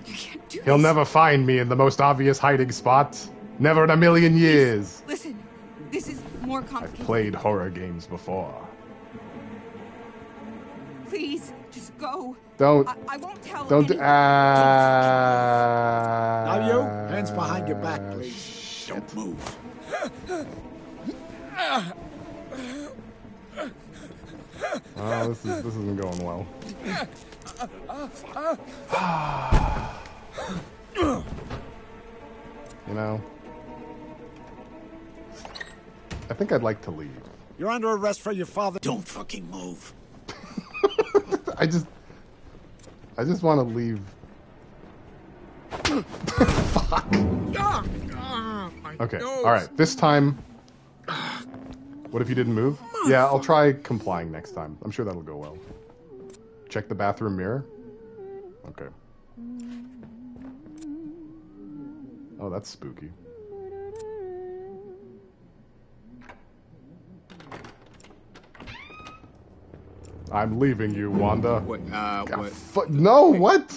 You can't do He'll this. never find me in the most obvious hiding spot. Never in a million years. Listen, this is more complicated. I've played horror games before. Please, just go. Don't. I, I won't tell Don't. anyone. Ah. Now you, hands behind your back, please. Don't move. Oh, this is this isn't going well. you know, I think I'd like to leave. You're under arrest for your father. Don't fucking move. I just, I just want to leave. Fuck. Okay. Oh, All right. This time. What if you didn't move? Yeah, I'll try complying next time. I'm sure that'll go well. Check the bathroom mirror. Okay. Oh, that's spooky. I'm leaving you, Wanda. What? Uh, God, what? fu- no, what?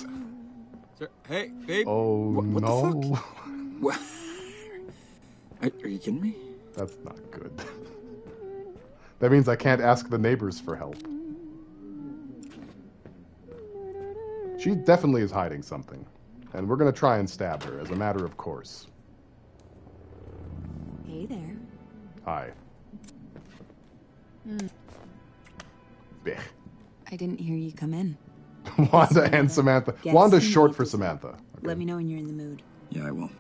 Sir, hey, babe. Oh What- what the no. fuck? What? Are, are you kidding me? That's not good. that means I can't ask the neighbors for help. She definitely is hiding something. And we're gonna try and stab her as a matter of course. Hey there. Hi. Blech. I didn't hear you come in. Wanda and Samantha. Guess Wanda's short for this Samantha. Let me know when you're in the mood. Yeah, I will.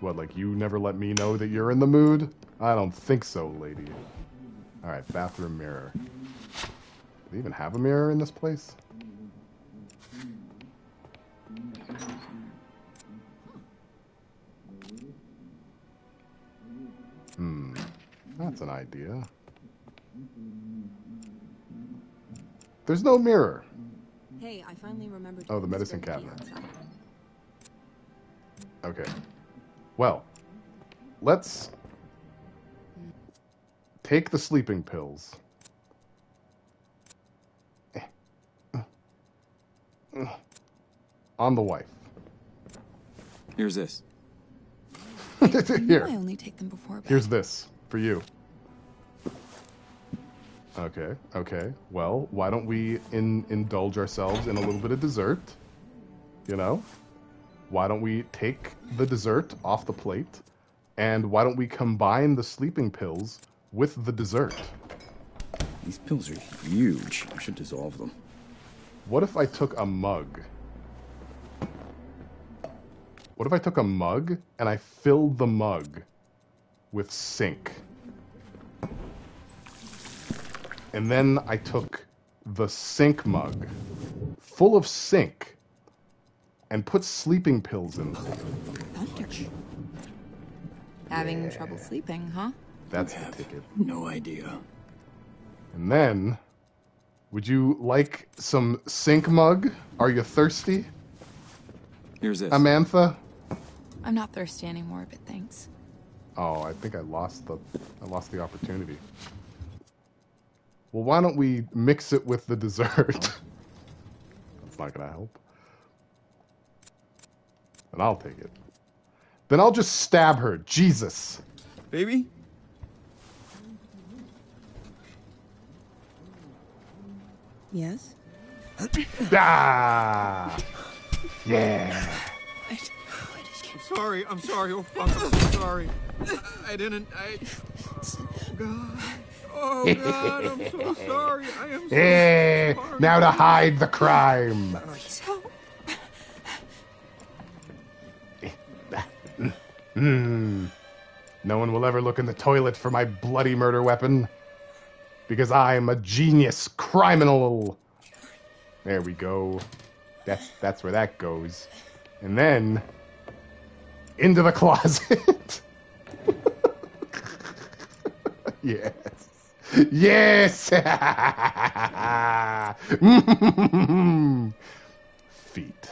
What, like you never let me know that you're in the mood? I don't think so, lady. Alright, bathroom mirror. Do they even have a mirror in this place? Hmm, that's an idea. There's no mirror. Hey, I finally remembered. Oh, the medicine cabinet. outside. Okay. Well, let's take the sleeping pills. On the wife. Here's this. Here. I only take them before bed. Here's this for you. Okay, okay. Well, why don't we in, indulge ourselves in a little bit of dessert? You know? Why don't we take the dessert off the plate? And why don't we combine the sleeping pills with the dessert? These pills are huge. I should dissolve them. What if I took a mug? What if I took a mug and I filled the mug with sink? And then I took the sink mug full of sink and put sleeping pills in them. Thunder. Having trouble sleeping, huh? That's the ticket. No idea. And then, would you like some sink mug? Are you thirsty, Here's this. Amantha? I'm not thirsty anymore, but thanks. Oh, I think I lost the I lost the opportunity. Well, why don't we mix it with the dessert? That's not gonna help. And I'll take it. Then I'll just stab her. Jesus. Baby? Yes? Ah! Yeah. I'm sorry. I'm sorry. Oh, fuck. I'm sorry. I didn't. I. Oh, God. Oh, God. I'm so sorry. I am so Eh, sorry. now to hide the crime. Hmm. No one will ever look in the toilet for my bloody murder weapon. Because I'm a genius criminal. There we go. That's that's where that goes. And then into the closet. yes. Yes. Feet.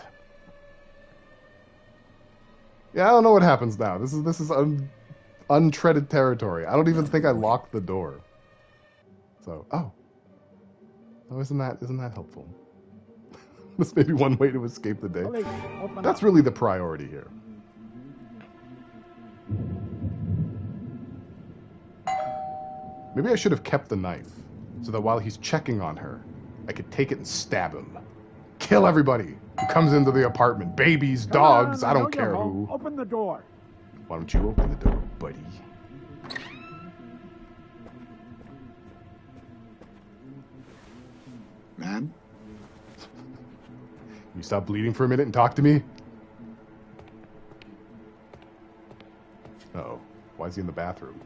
Yeah, I don't know what happens now. This is this is un, untreaded territory. I don't even think I locked the door. So, oh, oh, isn't that isn't that helpful? this may be one way to escape the day. That's really the priority here. Maybe I should have kept the knife so that while he's checking on her, I could take it and stab him. Kill everybody who comes into the apartment. Babies, Come dogs, on, I don't know care who. Open the door. Why don't you open the door, buddy? Man? can You stop bleeding for a minute and talk to me? oh. Why is he in the bathroom?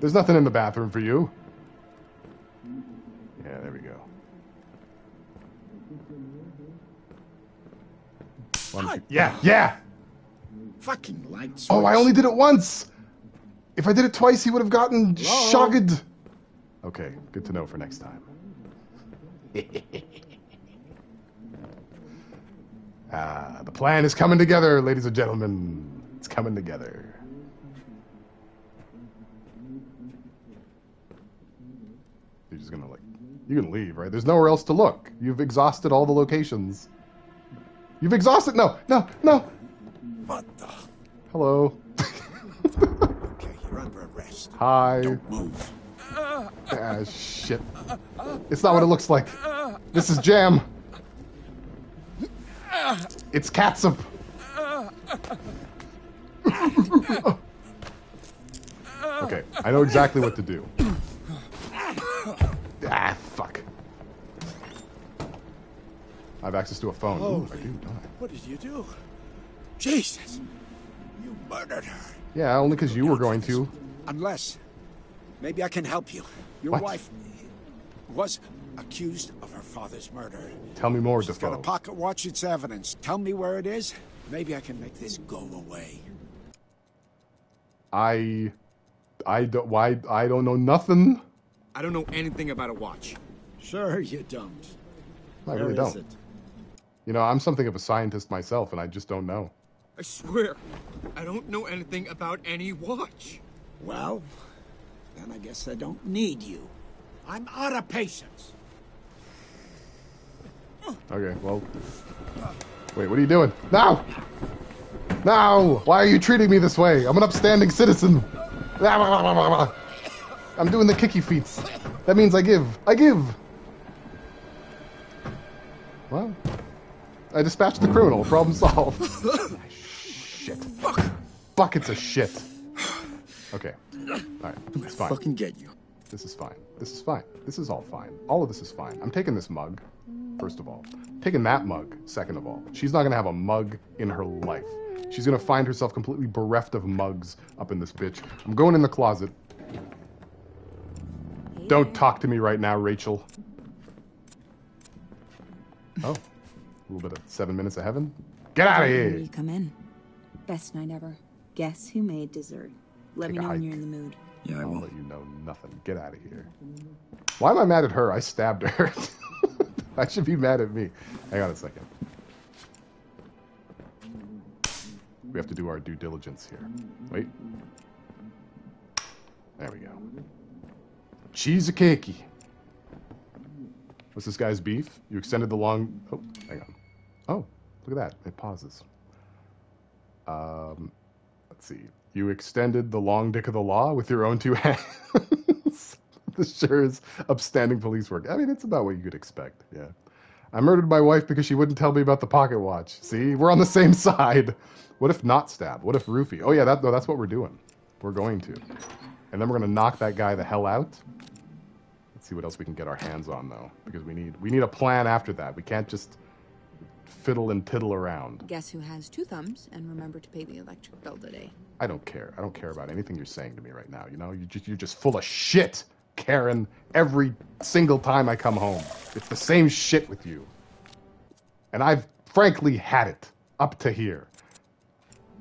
There's nothing in the bathroom for you. Yeah, there we go. Why Yeah, yeah! Fucking lights. Oh, I only did it once! If I did it twice, he would have gotten Hello? shogged. Okay, good to know for next time. ah, the plan is coming together, ladies and gentlemen. It's coming together. You're just gonna like, you're gonna leave, right? There's nowhere else to look. You've exhausted all the locations. You've exhausted. No, no, no. What the? Hello. Okay, you're under arrest. Hi. Don't move. Ah, shit. It's not what it looks like. This is jam. It's catsup. okay, I know exactly what to do. Ah, fuck. I have access to a phone. Ooh, I do, don't I? What did you do? Jesus. You murdered her. Yeah, only because you were going to. Unless, maybe I can help you. Your What? wife was accused of her father's murder. Tell me more, She's got a pocket watch. It's evidence. Tell me where it is. Maybe I can make this go away. I, I don't. Why? I don't know nothing. I don't know anything about a watch. Sure, you don't. I really don't. it? You know, I'm something of a scientist myself, and I just don't know. I swear, I don't know anything about any watch. Well, Then I guess I don't need you. I'm out of patience. Okay, well. Wait, what are you doing? Now! Now! Why are you treating me this way? I'm an upstanding citizen. I'm doing the kicky feats. That means I give. I give. Well, I dispatched the criminal. Problem solved. shit. Fuck. Buckets of shit. Okay. Alright, it's fine. Fucking get you. This is fine. This is fine. This is all fine. All of this is fine. I'm taking this mug, first of all. taking that mug, second of all. She's not going to have a mug in her life. She's going to find herself completely bereft of mugs up in this bitch. I'm going in the closet. Hey Don't there. talk to me right now, Rachel. Oh, a little bit of seven minutes of heaven. Get out of here! you come in. Best night ever. Guess who made dessert? Let Take me a know when you're in the mood. Yeah, I I'll will. let you know nothing. Get out of here. Why am I mad at her? I stabbed her. I should be mad at me. Hang on a second. We have to do our due diligence here. Wait. There we go. Cheese cakey. What's this guy's beef? You extended the long. Oh, hang on. Oh, look at that. It pauses. Um, let's see. You extended the long dick of the law with your own two hands. this sure is upstanding police work. I mean, it's about what you could expect. Yeah. I murdered my wife because she wouldn't tell me about the pocket watch. See, we're on the same side. What if not stab? What if roofie? Oh yeah, that, no, that's what we're doing. We're going to, and then we're gonna knock that guy the hell out. Let's see what else we can get our hands on though, because we need we need a plan after that. We can't just fiddle and tiddle around. Guess who has two thumbs and remember to pay the electric bill today. I don't care. I don't care about anything you're saying to me right now. You know, you just you're just full of shit, Karen. Every single time I come home, it's the same shit with you. And I've frankly had it up to here.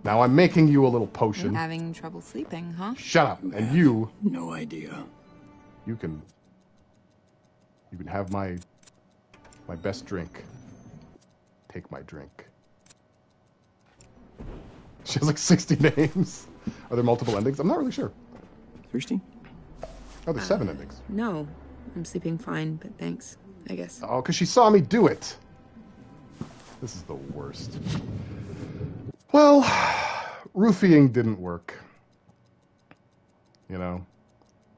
Now I'm making you a little potion. Having trouble sleeping, huh? Shut up. And you, No idea. you can you can have my my best drink. Take my drink. She has like 60 names. Are there multiple endings? I'm not really sure. Thirsty? Oh, there's seven endings. Uh, no, I'm sleeping fine, but thanks. I guess. Oh, because she saw me do it. This is the worst. Well, roofing didn't work. You know,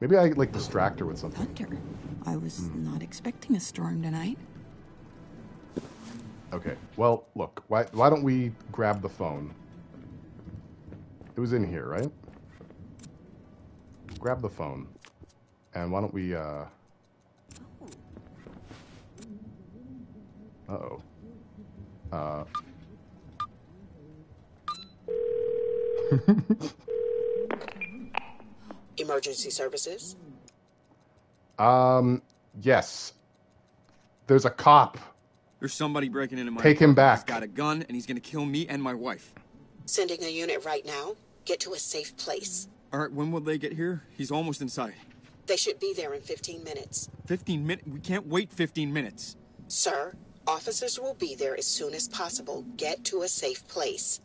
maybe I like distract her with something. Thunder. I was not expecting a storm tonight. Okay. Well, look. Why why don't we grab the phone? It was in here, right? Grab the phone, and why don't we? uh... Uh oh. Uh. Emergency services? Um. Yes. There's a cop. There's somebody breaking into my Take him back. He's got a gun and he's gonna kill me and my wife. Sending a unit right now. Get to a safe place. All right, when will they get here? He's almost inside. They should be there in 15 minutes. 15 minutes? We can't wait 15 minutes. Sir, officers will be there as soon as possible. Get to a safe place.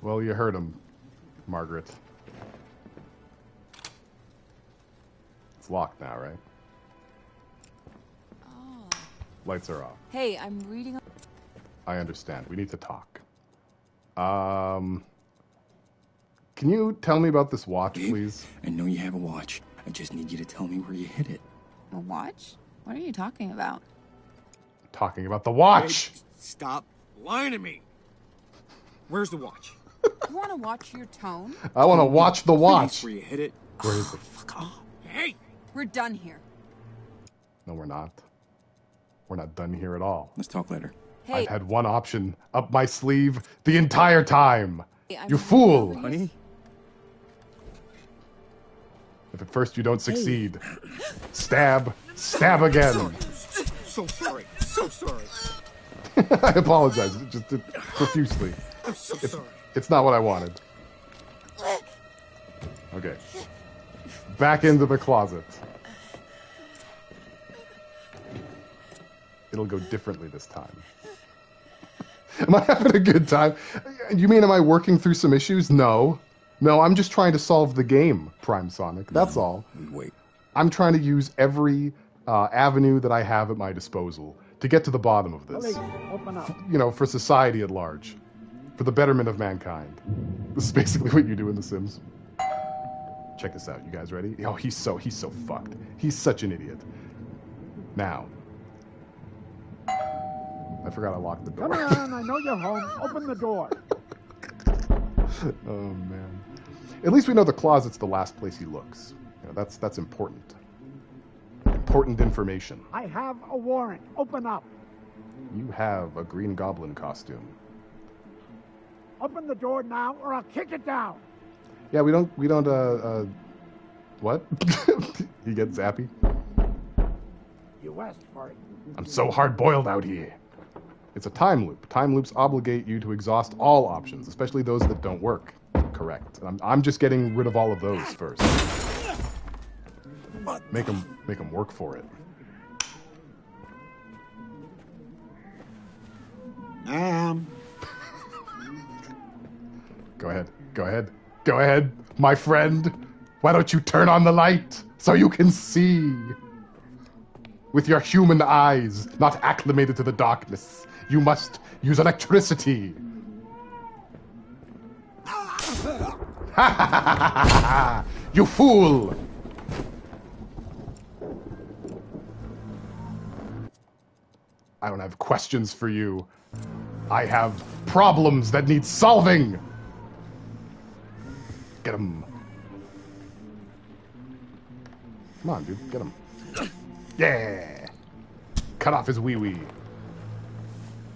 Well, you heard him, Margaret. It's locked now, right? Lights are off. Hey, I'm reading. I understand. We need to talk. Um, can you tell me about this watch, Babe, please? I know you have a watch. I just need you to tell me where you hid it. A watch? What are you talking about? Talking about the watch. Hey, stop lying to me. Where's the watch? You want to watch your tone? I want to watch the watch. Where you hid it? Where is it? Fuck off. Hey! We're done here. No, we're not. We're not done here at all. Let's talk later. Hey, I've had one option up my sleeve the entire time. I'm You fool! Honey? If at first you don't succeed, stab, stab again. So sorry. So sorry. I apologize, just profusely. I'm so It's, sorry. It's not what I wanted. Okay. Back into the closet. It'll go differently this time. Am I having a good time? You mean am I working through some issues? No. No, I'm just trying to solve the game, Prime Sonic. That's all. Wait. I'm trying to use every uh, avenue that I have at my disposal to get to the bottom of this. Open up. You know, for society at large, for the betterment of mankind. This is basically what you do in The Sims. Check this out. You guys ready? Oh, he's so he's so fucked. He's such an idiot. Now, I forgot I locked the door. Come on, I know you're home. Open the door. oh man. At least we know the closet's the last place he looks. You know, that's that's important. Important information. I have a warrant. Open up. You have a Green Goblin costume. Open the door now, or I'll kick it down. Yeah, we don't we don't uh uh what? you get zappy? You asked for it. I'm so hard boiled out here. It's a time loop. Time loops obligate you to exhaust all options, especially those that don't work. Correct. I'm, I'm just getting rid of all of those first. Make them make them work for it. Um, Go ahead. Go ahead. Go ahead, my friend. Why don't you turn on the light so you can see? With your human eyes, not acclimated to the darkness, you must use electricity. you fool! I don't have questions for you. I have problems that need solving. Get him. Come on, dude. Get him. Yeah. Cut off his wee wee.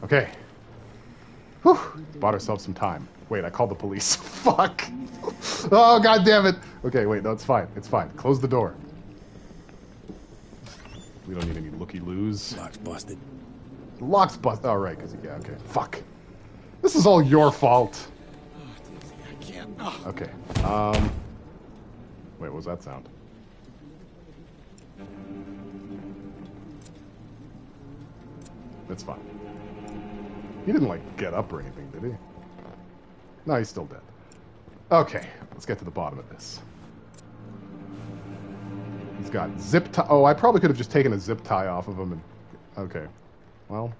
Okay. Whew. Bought ourselves some time. Wait, I called the police. Fuck. Oh, god damn it. Okay, wait, no, it's fine. It's fine. Close the door. We don't need any looky loos. lock's busted. Lock's bust. Oh, right, because, yeah, okay. Fuck. This is all your fault. Oh. Okay. Um. Wait, what was that sound? It's fine. He didn't, like, get up or anything, did he? No, he's still dead. Okay, let's get to the bottom of this. He's got zip tie. Oh, I probably could have just taken a zip tie off of him and. Okay. Well,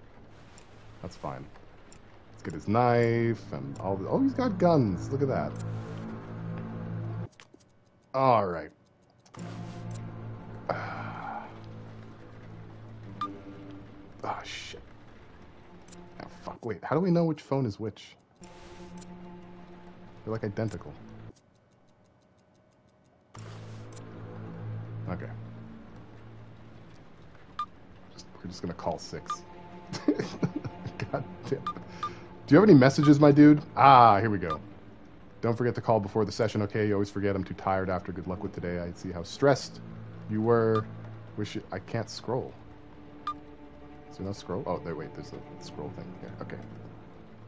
that's fine. Get his knife and all the. Oh, he's got guns. Look at that. All right. Ah, shit. Ah, fuck. Wait, how do we know which phone is which? They're like identical. Okay. Just, we're just gonna call six. God damn. Do you have any messages, my dude? Ah, here we go. Don't forget to call before the session, okay? You always forget. I'm too tired after. Good luck with today. I see how stressed you were. Wish you, I can't scroll. Is there no scroll? Oh, there. Wait, there's a scroll thing here. Okay.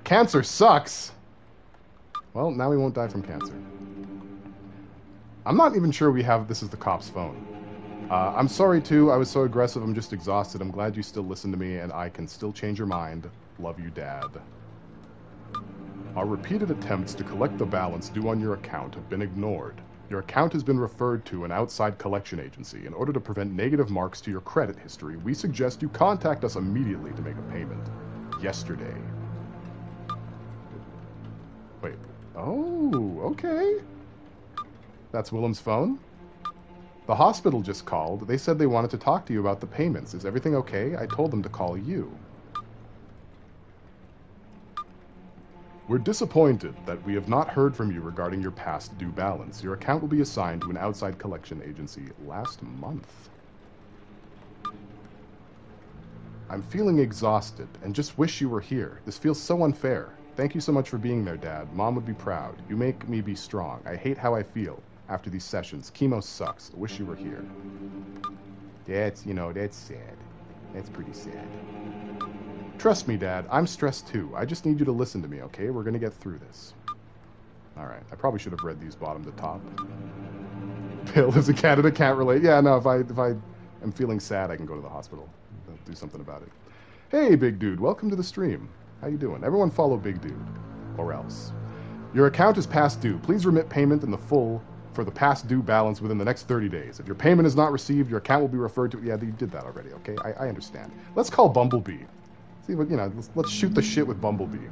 Cancer sucks. Well, now we won't die from cancer. I'm not even sure we have this is the cop's phone. Uh, I'm sorry too. I was so aggressive. I'm just exhausted. I'm glad you still listen to me, and I can still change your mind. Love you, Dad. Our repeated attempts to collect the balance due on your account have been ignored. Your account has been referred to an outside collection agency. In order to prevent negative marks to your credit history, we suggest you contact us immediately to make a payment. Yesterday. Wait. Oh, okay. That's Willem's phone? The hospital just called. They said they wanted to talk to you about the payments. Is everything okay? I told them to call you. We're disappointed that we have not heard from you regarding your past due balance. Your account will be assigned to an outside collection agency last month. I'm feeling exhausted and just wish you were here. This feels so unfair. Thank you so much for being there, Dad. Mom would be proud. You make me be strong. I hate how I feel after these sessions. Chemo sucks. I wish you were here. That's, you know, that's sad. That's pretty sad. Trust me, Dad. I'm stressed too. I just need you to listen to me, okay? We're gonna get through this. Alright. I probably should have read these bottom to top. Bill is a Canada, can't relate. Yeah, no, if I if I am feeling sad, I can go to the hospital. I'll do something about it. Hey, big dude, welcome to the stream. How you doing? Everyone follow Big Dude. Or else. Your account is past due. Please remit payment in the full for the past due balance within the next 30 days. If your payment is not received, your account will be referred to. Yeah, you did that already. Okay, I, I understand. Let's call Bumblebee. See what you know. Let's, let's shoot the shit with Bumblebee.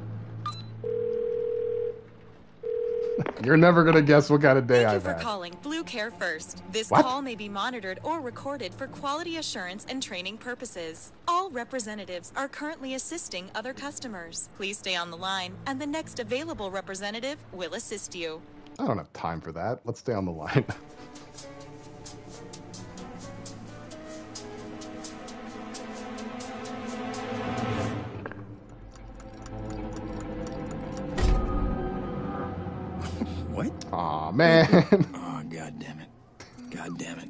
You're never gonna guess what kind of day Thank you I've for had. calling Blue Care First. This What? call may be monitored or recorded for quality assurance and training purposes. All representatives are currently assisting other customers. Please stay on the line, and the next available representative will assist you. I don't have time for that. Let's stay on the line. What? Aw, man. Oh, god damn it. God damn it.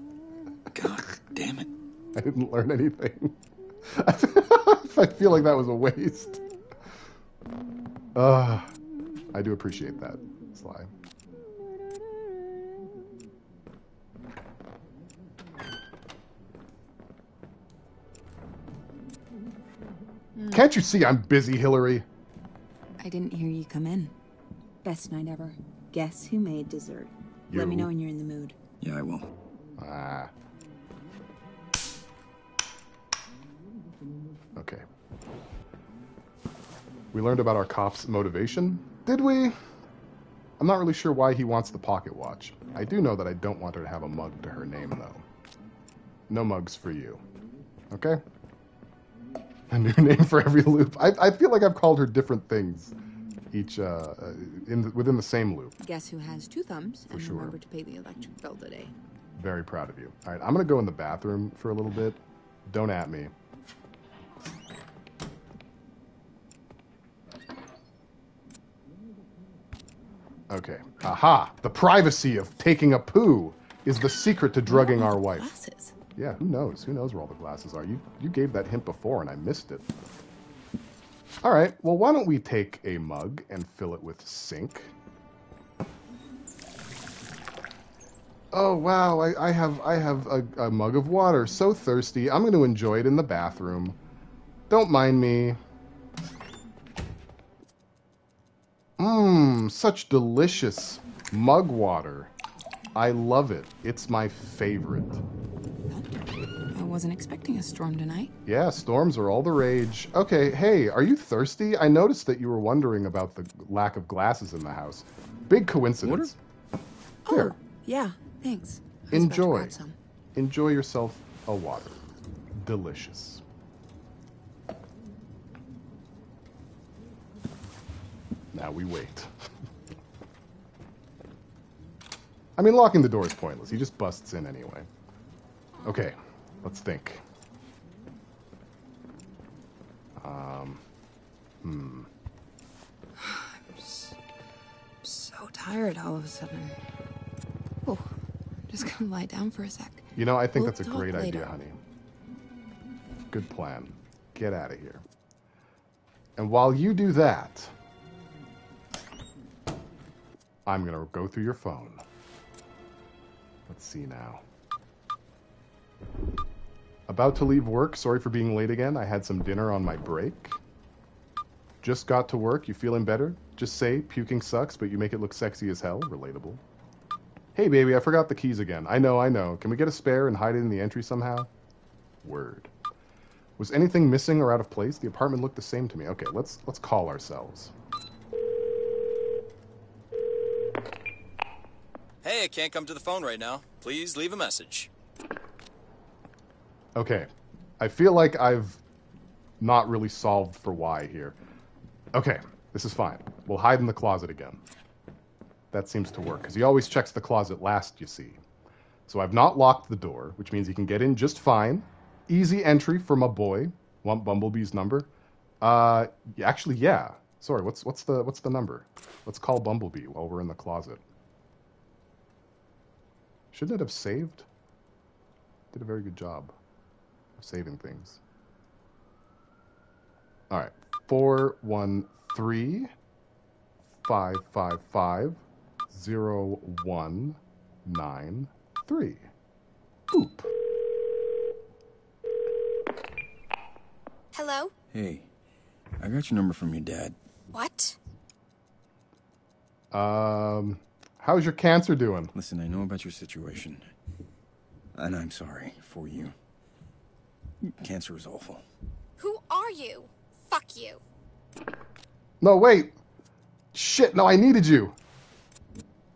God damn it. I didn't learn anything. I feel like that was a waste. Uh, I do appreciate that, Sly. Can't you see I'm busy, Hillary? I didn't hear you come in. Best night ever. Guess who made dessert? Let me know when you're in the mood. Yeah, I will. Ah. Okay. We learned about our cop's motivation. Did we? I'm not really sure why he wants the pocket watch. I do know that I don't want her to have a mug to her name, though. No mugs for you. Okay? A new name for every loop. I, I feel like I've called her different things each uh, uh, in the, within the same loop. Guess who has two thumbs and sure. remember to pay the electric bill today. Very proud of you. All right, I'm gonna go in the bathroom for a little bit. Don't at me. Okay. Aha! The privacy of taking a poo is the secret to drugging our wife. Glasses. Yeah, who knows? Who knows where all the glasses are? You you gave that hint before and I missed it. All right. Well, why don't we take a mug and fill it with sink? Oh wow! I, I have I have a, a mug of water. So thirsty. I'm going to enjoy it in the bathroom. Don't mind me. Mmm, such delicious mug water. I love it. It's my favorite. I wasn't expecting a storm tonight. Yeah, storms are all the rage. Okay, hey, are you thirsty? I noticed that you were wondering about the lack of glasses in the house. Big coincidence. Water? Here, Oh, yeah, thanks. I was about to enjoy. Enjoy yourself a water. Delicious. Now we wait. I mean, locking the door is pointless. He just busts in anyway. Okay, let's think. Um, hmm. I'm, so tired all of a sudden. Oh, I'm just gonna lie down for a sec. You know, I think We'll that's a great idea, honey. Good plan. Get out of here. And while you do that, I'm going to go through your phone. Let's see now. About to leave work. Sorry for being late again. I had some dinner on my break. Just got to work. You feeling better? Just say puking sucks, but you make it look sexy as hell. Relatable. Hey, baby, I forgot the keys again. I know, I know. Can we get a spare and hide it in the entry somehow? Word. Was anything missing or out of place? The apartment looked the same to me. Okay, let's let's call ourselves. Hey, I can't come to the phone right now. Please leave a message. Okay. I feel like I've not really solved for why here. Okay, this is fine. We'll hide in the closet again. That seems to work, because he always checks the closet last, you see. So I've not locked the door, which means he can get in just fine. Easy entry for my boy. Want Bumblebee's number? Uh, actually, yeah. Sorry, what's what's the what's the number? Let's call Bumblebee while we're in the closet. Shouldn't it have saved? Did a very good job saving things. All right, four one three five five five zero one nine three. Boop. Hello? Hey, I got your number from your dad. What? Um, how's your cancer doing? Listen, I know about your situation. And I'm sorry for you. Cancer is awful. Who are you? Fuck you. No, wait. Shit, no, I needed you.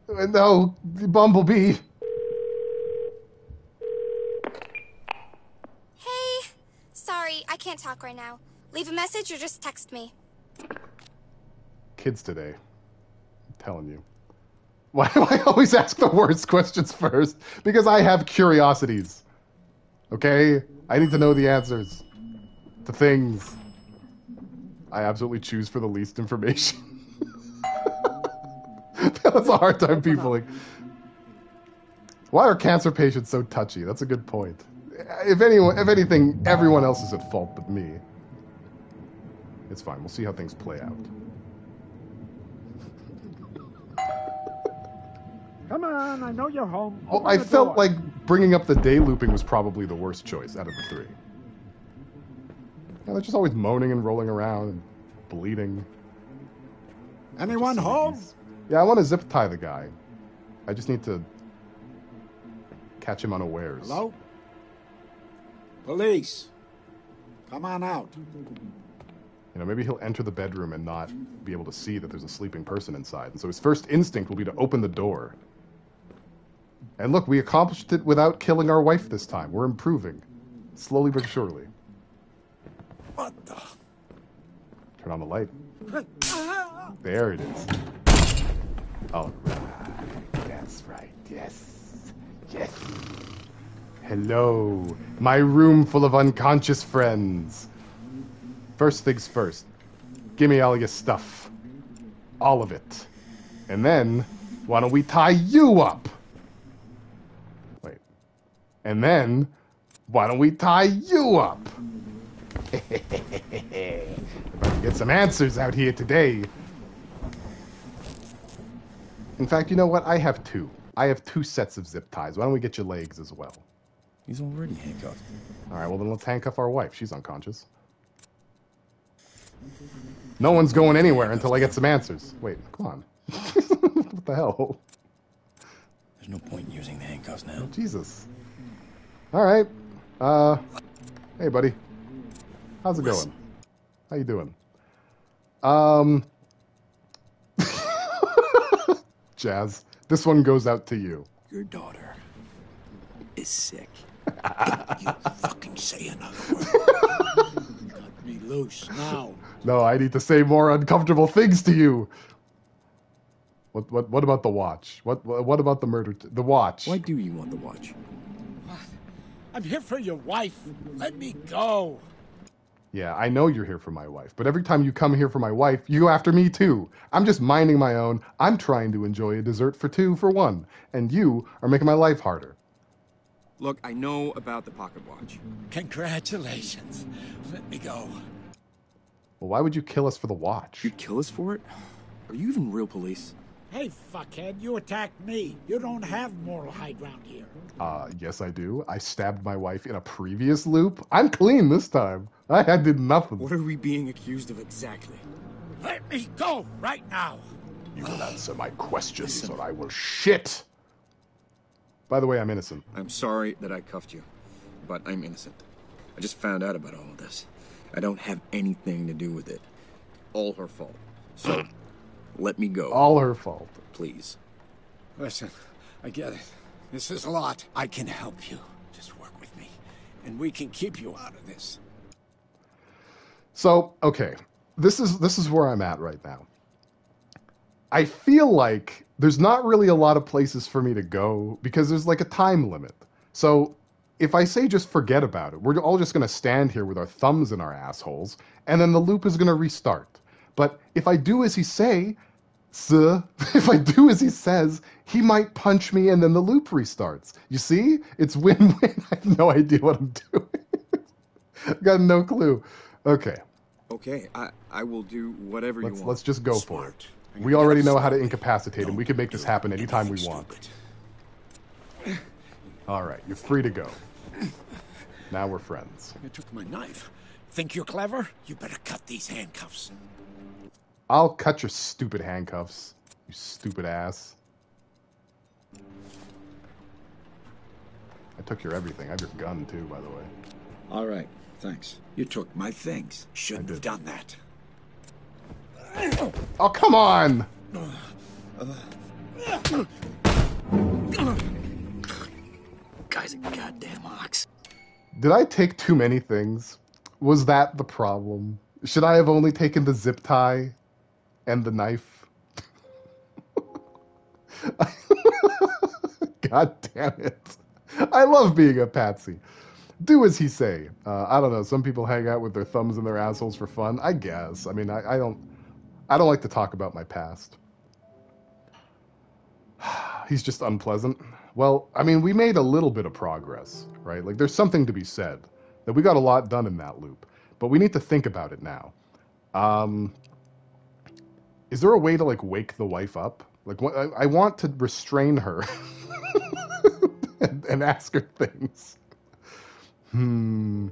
Uh, No, Bumblebee. Hey. Sorry, I can't talk right now. Leave a message or just text me. Kids today. I'm telling you. Why do I always ask the worst questions first? Because I have curiosities. Okay? I need to know the answers to things. I absolutely choose for the least information. That's a hard time peopling. Why are cancer patients so touchy? That's a good point. If anyone, if anything, everyone else is at fault but me. It's fine. We'll see how things play out. Come on, I know you're home. Well, I felt door. like bringing up the day looping was probably the worst choice out of the three. Yeah, they're just always moaning and rolling around and bleeding. Anyone home? Yeah, I want to zip tie the guy. I just need to catch him unawares. Hello? Police. Come on out. You know, maybe he'll enter the bedroom and not be able to see that there's a sleeping person inside. And so his first instinct will be to open the door. And look, we accomplished it without killing our wife this time. We're improving. Slowly but surely. What the? Turn on the light. There it is. All right. That's right. Yes. Yes. Hello. My room full of unconscious friends. First things first. Give me all your stuff. All of it. And then, why don't we tie you up? Wait. And then, why don't we tie you up? About to get some answers out here today. In fact, you know what? I have two. I have two sets of zip ties. Why don't we get your legs as well? He's already handcuffed. All right, well then let's handcuff our wife. She's unconscious. No one's going anywhere until I get some answers. Wait, come on. what the hell? There's no point in using the handcuffs now. Oh, Jesus. All right. Uh, hey, buddy. How's it Listen. going? How you doing? Um, Jazz. This one goes out to you. Your daughter is sick. You fucking say another word. Cut me loose now. No, I need to say more uncomfortable things to you. What what what about the watch? What what what about the murder? T- the watch. Why do you want the watch? I'm here for your wife. Let me go. Yeah, I know you're here for my wife, but every time you come here for my wife, you go after me too. I'm just minding my own. I'm trying to enjoy a dessert for two for one, and you are making my life harder. Look, I know about the pocket watch. Congratulations. Let me go. Well, why would you kill us for the watch? You'd kill us for it? Are you even real police? Hey, fuckhead, you attacked me. You don't have moral high ground here. Uh, yes, I do. I stabbed my wife in a previous loop. I'm clean this time. I, I did nothing. What are we being accused of exactly? Let me go right now. You will answer my questions, or I will shit. By the way, I'm innocent. I'm sorry that I cuffed you, but I'm innocent. I just found out about all of this. I don't have anything to do with it. All her fault. So, let me go. All her fault. Please. Listen, I get it. This is a lot. I can help you. Just work with me, and we can keep you out of this. So, okay. This is this is where I'm at right now. I feel like there's not really a lot of places for me to go because there's like a time limit. So, if I say just forget about it, we're all just going to stand here with our thumbs in our assholes and then the loop is going to restart. But if I do as he say, sir, if I do as he says, he might punch me and then the loop restarts. You see? It's win-win. I have no idea what I'm doing. I've Got no clue. Okay. Okay, I, I will do whatever Let's you want. let's just go for it. We already know how to incapacitate him. We can make this happen anytime we want. All right, you're free to go. Now we're friends. You took my knife. Think you're clever? You better cut these handcuffs. I'll cut your stupid handcuffs. You stupid ass. I took your everything. I have your gun too, by the way. All right, thanks. You took my things. Shouldn't have done that. Oh, come on! Guy's a goddamn ox. Did I take too many things? Was that the problem? Should I have only taken the zip tie and the knife? God damn it. I love being a patsy. Do as he say. Uh, I don't know. Some people hang out with their thumbs in their assholes for fun. I guess. I mean, I, I don't. I don't like to talk about my past. He's just unpleasant. Well, I mean, we made a little bit of progress, right? Like, there's something to be said that we got a lot done in that loop, but we need to think about it now. Um, is there a way to like wake the wife up? Like, what, I, I want to restrain her and, and ask her things. Hmm.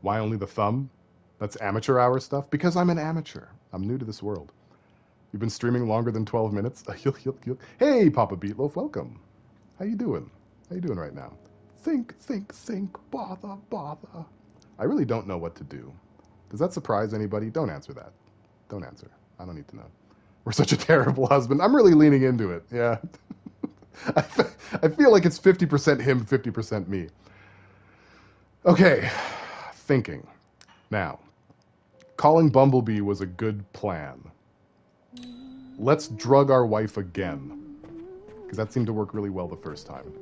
Why only the thumb? That's amateur hour stuff? Because I'm an amateur. I'm new to this world. You've been streaming longer than 12 minutes? hey, Papa Beatloaf, welcome. How you doing? How you doing right now? Think, think, think, bother, bother. I really don't know what to do. Does that surprise anybody? Don't answer that. Don't answer. I don't need to know. We're such a terrible husband. I'm really leaning into it. Yeah. I, I feel like it's 50% him, 50% me. Okay, thinking. Now, calling Bumblebee was a good plan. Let's drug our wife again. Because that seemed to work really well the first time.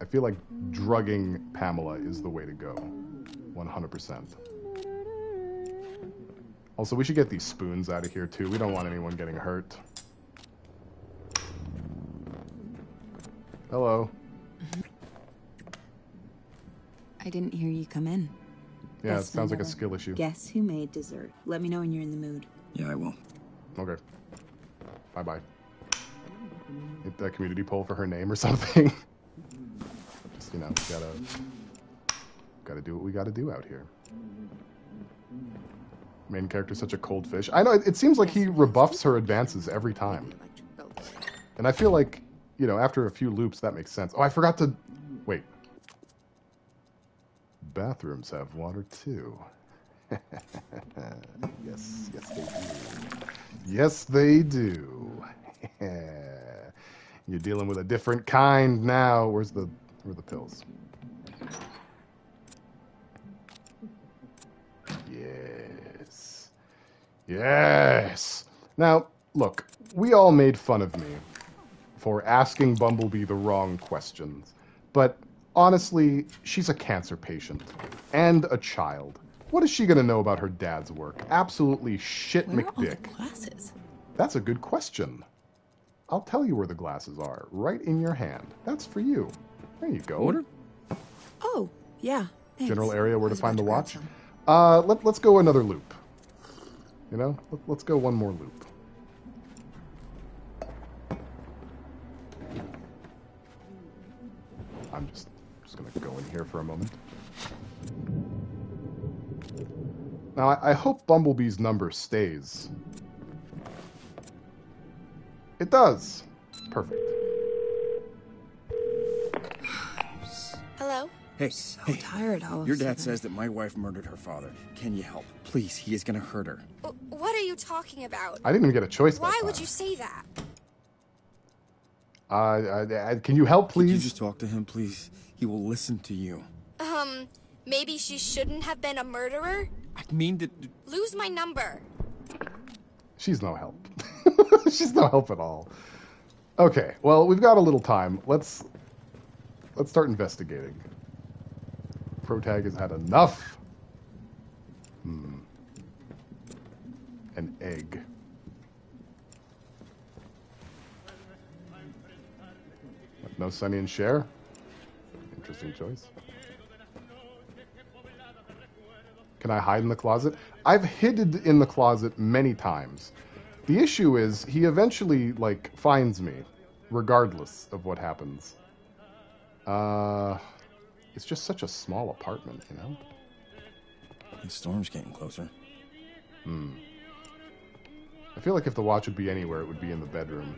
I feel like drugging Pamela is the way to go. 100%. Also, we should get these spoons out of here, too. We don't want anyone getting hurt. Hello. Mm-hmm. I didn't hear you come in. Yeah, it sounds like a skill issue. Guess who made dessert? Let me know when you're in the mood. Yeah, I will. Okay. Bye bye. Hit that community poll for her name or something. Just, you know, gotta gotta do what we gotta do out here. Main character's such a cold fish. I know, it, it seems like he rebuffs her advances every time. And I feel like, you know, after a few loops, that makes sense. Oh, I forgot to. Wait. Bathrooms have water too. yes, yes, they do. Yes, they do. You're dealing with a different kind now. Where's the where the pills? Yes. Now, look, we all made fun of me for asking Bumblebee the wrong questions. But honestly, she's a cancer patient and a child. What is she going to know about her dad's work? Absolutely shit Where are all the glasses? That's a good question. I'll tell you where the glasses are, right in your hand. That's for you. There you go. Order? Oh, yeah. Thanks. General area where to find the about to grab watch. Uh, let, let's go another loop. You know, let, let's go one more loop. I'm just just gonna go in here for a moment. Now I, I hope Bumblebee's number stays. It does. Perfect. Hey, So hey, tired all your a dad sudden. says that my wife murdered her father. Can you help? Please, he is gonna hurt her. What are you talking about? I didn't even get a choice. Why would you say that? Uh, uh, can you help, Could you please? just talk to him, please? He will listen to you. Um, maybe she shouldn't have been a murderer? I mean to. Lose my number. She's no help. She's no help at all. Okay, well, we've got a little time. Let's let's start investigating. Protag has had enough. Hmm. An egg. No Sonny and Cher? Interesting choice. Can I hide in the closet? I've hidden in the closet many times. The issue is he eventually like finds me, regardless of what happens. Uh, it's just such a small apartment, you know. The storm's getting closer. Hmm. I feel like if the watch would be anywhere, it would be in the bedroom.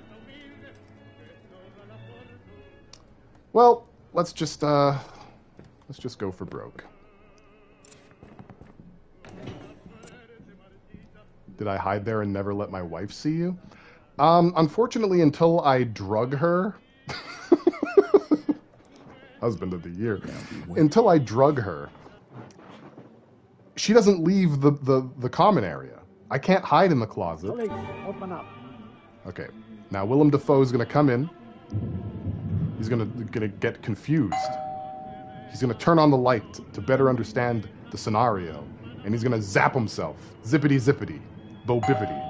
Well, let's just uh let's just go for broke. Did I hide there and never let my wife see you? Um, unfortunately, until I drug her, husband of the year, until I drug her, she doesn't leave the, the, the common area. I can't hide in the closet. Police, open up. Okay, now Willem Dafoe is going to come in. He's going to going to get confused. He's going to turn on the light to better understand the scenario, and he's going to zap himself. Zippity zippity, bo bippity.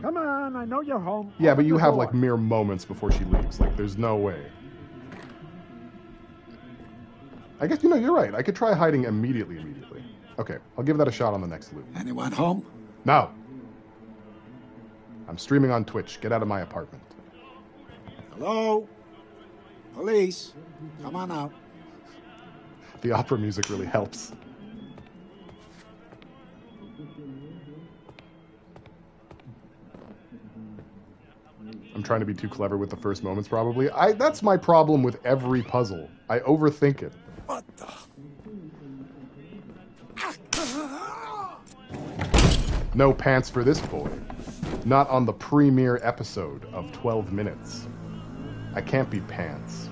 Come on, I know you're home. Yeah, but you have door. like mere moments before she leaves. Like, there's no way. I guess you know you're right. I could try hiding immediately. Immediately. Okay, I'll give that a shot on the next loop. Anyone home? No. I'm streaming on Twitch. Get out of my apartment. Hello? Police, come on out. The opera music really helps. I'm trying to be too clever with the first moments, probably. I that's my problem with every puzzle. I overthink it. What the? No pants for this boy. Not on the premiere episode of 12 minutes. I can't be pants.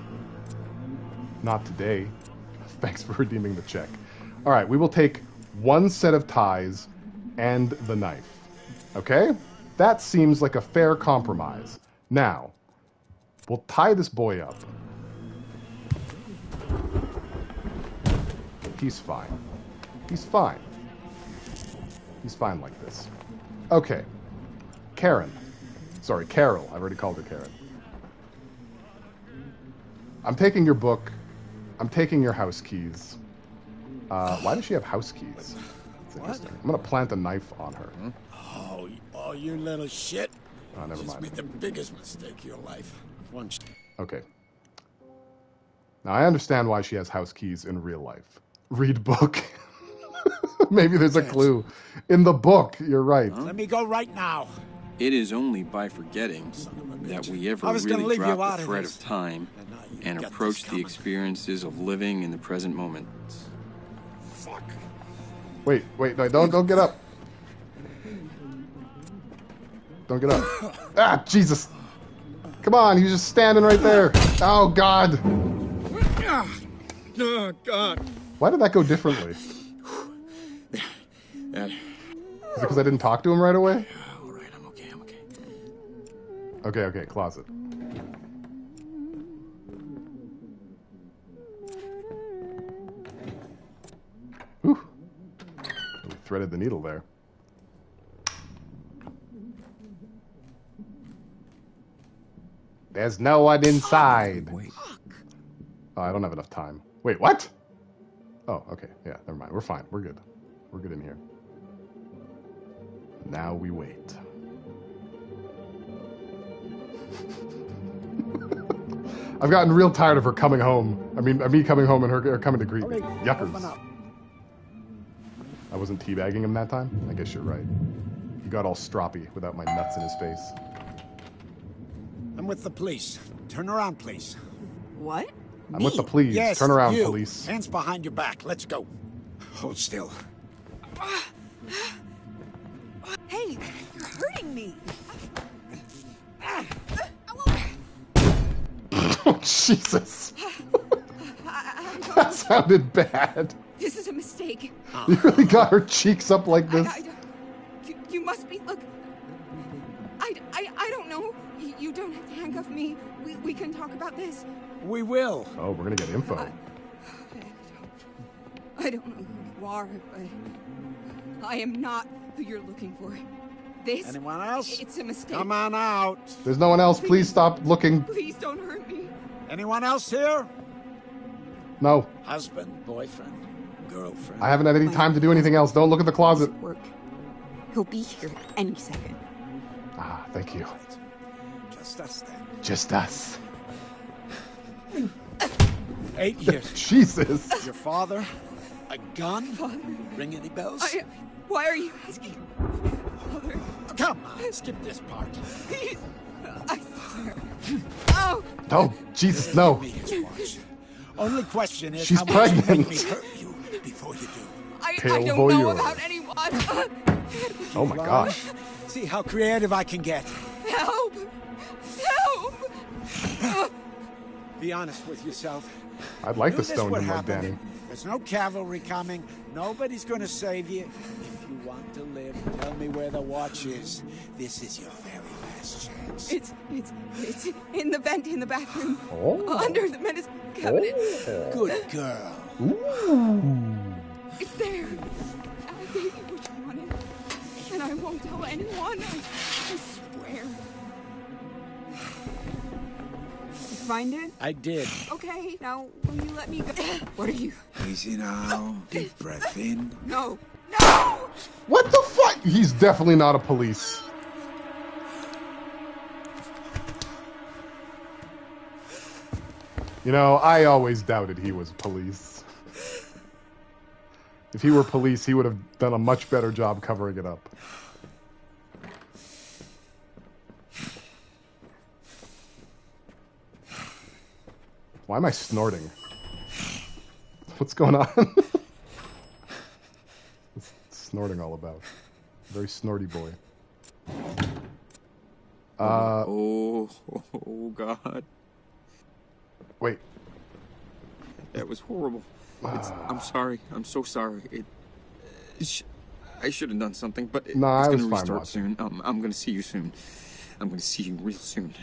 Not today. Thanks for redeeming the check. All right, we will take one set of ties and the knife. Okay? That seems like a fair compromise. Now, we'll tie this boy up. He's fine. He's fine. He's fine like this. Okay. Karen. Sorry, Carol. I've already called her Karen. I'm taking your book. I'm taking your house keys. Uh, why does she have house keys? That's interesting. I'm gonna plant a knife on her. Oh, oh, you little shit. Oh, never mind. made the biggest mistake of your life. One Okay. Now I understand why she has house keys in real life. Read book. Maybe there's a clue in the book. You're right. Let me go right now. It is only by forgetting that we ever I was gonna really drop the of thread this. of time and approach the experiences of living in the present moment. Fuck. Wait, wait, no, don't don't get up. Don't get up. Ah, Jesus. Come on, he's just standing right there. Oh God. Oh, God. Why did that go differently? Is it because I didn't talk to him right away? all right, I'm okay, I'm okay. Okay, okay, closet. Whew. We threaded the needle there. There's no one inside. Oh, I don't have enough time. Wait, what? Oh, okay. Yeah, never mind. We're fine. We're good. We're good in here. Now we wait. I've gotten real tired of her coming home. I mean, me coming home and her, her coming to greet me. Police, Yuckers. I wasn't teabagging him that time? I guess you're right. He got all stroppy without my nuts in his face. I'm with the police. Turn around, please. What? I'm with the police. Yes, Turn around, you. police. Hands behind your back. Let's go. Hold still. Hey, you're hurting me. oh, Jesus. that sounded bad. This is a mistake. You really got her cheeks up like this? I, I don't- you, you must be. Look. I, I, I don't know. You, you don't have to handcuff me. We, we can talk about this. We will. Oh, we're gonna get info. I don't know who you are, but I am not who you're looking for. This. Anyone else? It's a mistake. Come on out. There's no one else. Please stop looking. Please don't hurt me. Anyone else here? No, Husband, boyfriend, girlfriend. I haven't had any time to do anything else. Don't look at the closet. Work. He'll be here any second. Ah, thank you. Just us then. Just us. Eight years. Jesus. Your father? A gun? Father. Ring any bells? I, why are you asking? Father, Come on, skip this part. Please. I swear. Oh! Oh, Jesus, no. Me his watch. Only question is She's how much make pregnant. me hurt you before you do. I, Pale I don't voyeur. know about anyone. Oh my gosh. See how creative I can get. Help! Help! Be honest with yourself. I'd like Knew to stone would him like. Danny. There's no cavalry coming. Nobody's gonna save you. If you want to live, tell me where the watch is. This is your very last chance. It's it's it's in the vent in the bathroom. Oh. Under the medicine cabinet. Oh. Good girl. Ooh. It's there. I gave you what you wanted. And I won't tell anyone. I, I swear. Find it? I did. Okay, now will you let me go? What are you? Easy now. Deep breath in. No. No! What the fuck? He's definitely not a police. You know, I always doubted he was police. If he were police, he would have done a much better job covering it up. Why am I snorting? What's going on? What's snorting all about? Very snorty boy. Uh, oh, oh, God. wait. That was horrible. It's, I'm sorry. I'm so sorry. It. it sh- I should have done something, but it, Nah, it's was gonna restart soon. Um, I'm gonna see you soon. I'm gonna see you real soon.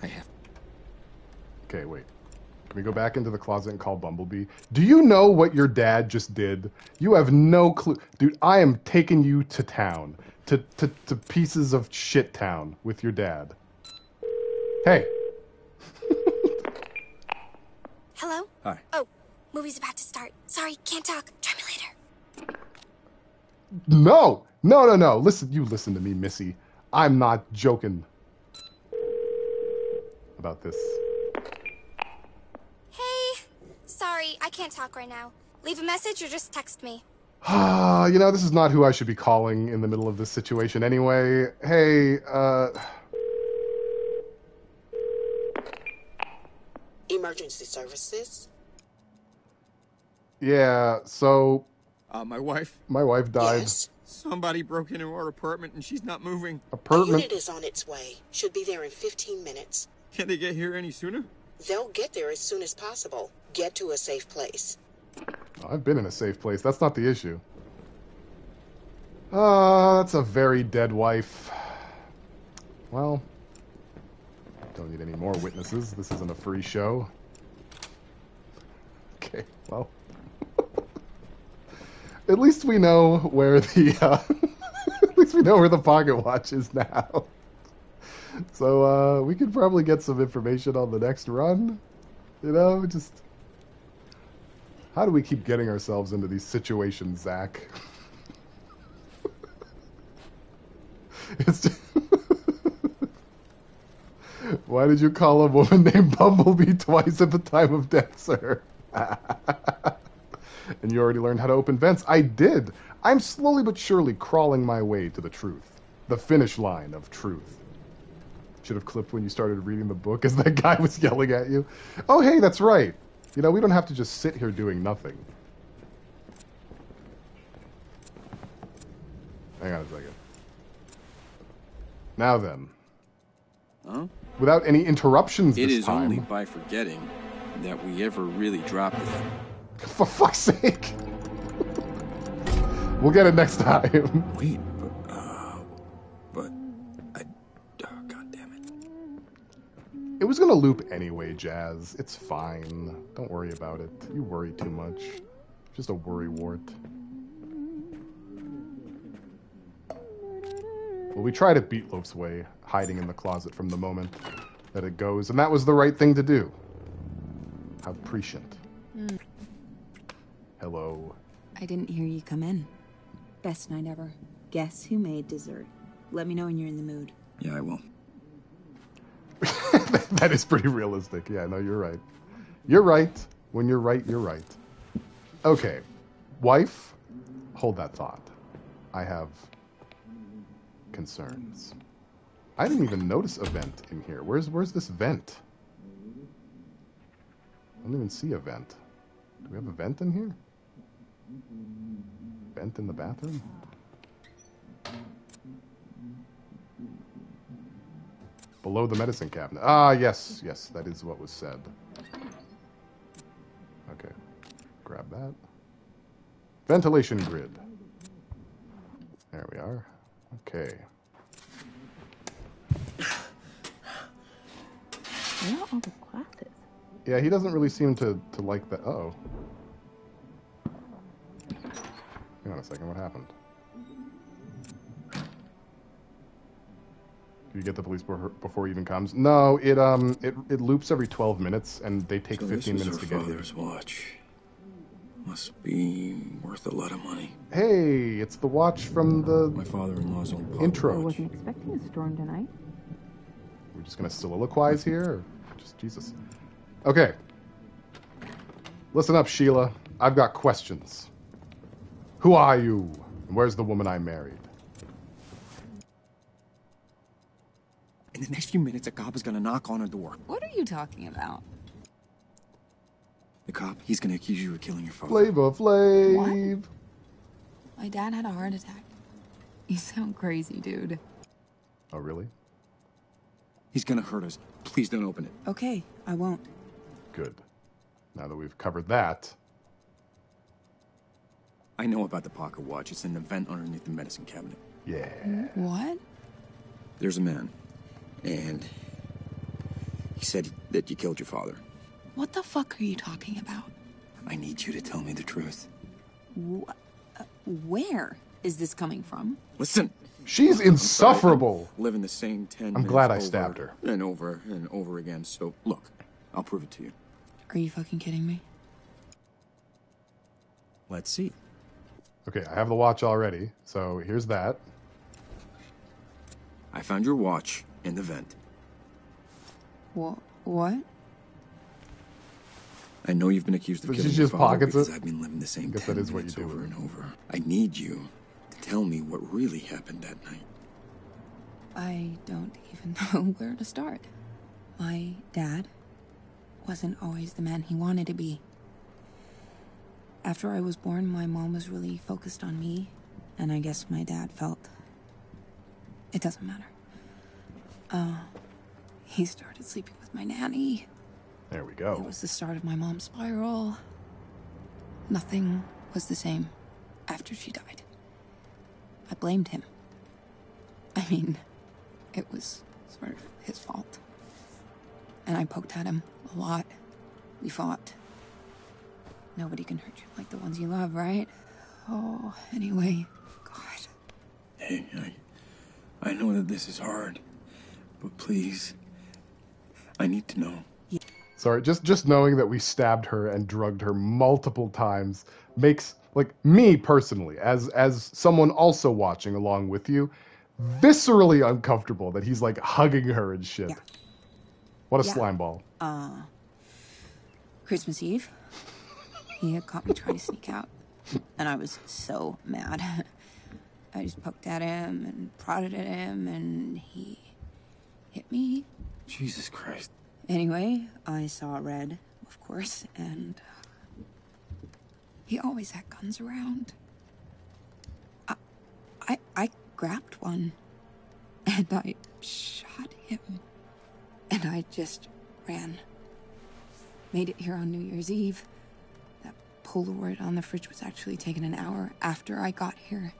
I have. Okay, wait. Can we go back into the closet and call Bumblebee? Do you know what your dad just did? You have no clue. Dude, I am taking you to town. To, to, to pieces of shit town with your dad. Hey. Hello? Hi. Oh, movie's about to start. Sorry, can't talk. Try me later. No! No, no, no. Listen, you listen to me, Missy. I'm not joking about this. Hey. Sorry, I can't talk right now. Leave a message or just text me. Ah, you know, this is not who I should be calling in the middle of this situation anyway. Hey, uh. Emergency services. Yeah, so Uh, my wife. my wife died. Yes. Somebody broke into our apartment and she's not moving. A Apartment. unit is on its way. Should be there in 15 minutes. Can they get here any sooner? They'll get there as soon as possible. Get to a safe place. I've been in a safe place. That's not the issue. Ah, that's a very dead wife. Well, don't need any more witnesses. This isn't a free show. Okay, well. At least we know where the uh, at least we know where the pocket watch is now. So uh, we could probably get some information on the next run. You know, just how do we keep getting ourselves into these situations, Zach? it's just... Why did you call a woman named Bumblebee twice at the time of death, sir? and you already learned how to open vents. I did. I'm slowly but surely crawling my way to the truth. The finish line of truth. Should have clipped when you started reading the book as that guy was yelling at you. Oh, hey, that's right. You know, we don't have to just sit here doing nothing. Hang on a second. Now then, Huh? without any interruptions It is time. only by forgetting that we ever really dropped it. For fuck's sake. we'll get it next time. Wait, It was gonna loop anyway, Jazz. It's fine. Don't worry about it. You worry too much. Just a worry wart. Well, we tried it Beatloaf's way, hiding in the closet from the moment that it goes, and that was the right thing to do. How prescient. Mm. Hello. I didn't hear you come in. Best night ever. Guess who made dessert? Let me know when you're in the mood. Yeah, I will. that is pretty realistic. Yeah, no, you're right. You're right. When you're right, you're right. Okay. Wife, hold that thought. I have concerns. I didn't even notice a vent in here. Where's where's this vent? I don't even see a vent. Do we have a vent in here? Vent in the bathroom? Below the medicine cabinet. Ah, yes, yes, that is what was said. Okay, grab that. Ventilation grid. There we are. Okay. Where are all the glasses? Yeah, he doesn't really seem to, to like that. Uh oh. Hang on a second, what happened? You get the police before, before he even comes? No, it um it, it loops every 12 minutes and they take So 15 minutes to get here. father's watch. Must be worth a lot of money. Hey, it's the watch from the My father-in-law's old pocket I wasn't expecting a storm tonight. We're just gonna soliloquize here, just Jesus. Okay. Listen up, Sheila. I've got questions. Who are you? And where's the woman I married? In the next few minutes, a cop is gonna knock on her door. What are you talking about? The cop, he's gonna accuse you of killing your father. Flavor Flav. My dad had a heart attack. You sound crazy, dude. Oh, really? He's gonna hurt us. Please don't open it. Okay, I won't. Good. Now that we've covered that, I know about the pocket watch. It's in the vent underneath the medicine cabinet. yeah. What? There's a man, and he said that you killed your father. What the fuck are you talking about? I need you to tell me the truth. Wh- uh, where is this coming from? Listen. She's insufferable. Live in the same ten. I'm glad I over stabbed her. And over and over again. So look, I'll prove it to you. Are you fucking kidding me? Let's see. Okay, I have the watch already, so here's that. I found your watch in the vent. What? What? I know you've been accused of So killing she your just father pockets because it? I've been living the same 10 that is what minutes you do over and over. I need you to tell me what really happened that night. I don't even know where to start. My dad wasn't always the man he wanted to be. After I was born, my mom was really focused on me, and I guess my dad felt it doesn't matter. Uh, he started sleeping with my nanny. There we go. It was the start of my mom's spiral. Nothing was the same after she died. I blamed him. I mean, it was sort of his fault. And I poked at him a lot. We fought. Nobody can hurt you like the ones you love, right? Oh, anyway, God. Hey, I, I know that this is hard, but please, I need to know. Sorry, just just knowing that we stabbed her and drugged her multiple times makes like me personally, as as someone also watching along with you, viscerally uncomfortable that he's like hugging her and shit. What a Yeah. slime ball. Uh, Christmas Eve, he had caught me trying to sneak out, and I was so mad. I just poked at him and prodded at him, and he hit me. Jesus Christ. Anyway, I saw red, of course, and uh, he always had guns around. I, I, I grabbed one, and I shot him, and I just ran. Made it here on New Year's Eve. That Polaroid on the fridge was actually taken an hour after I got here.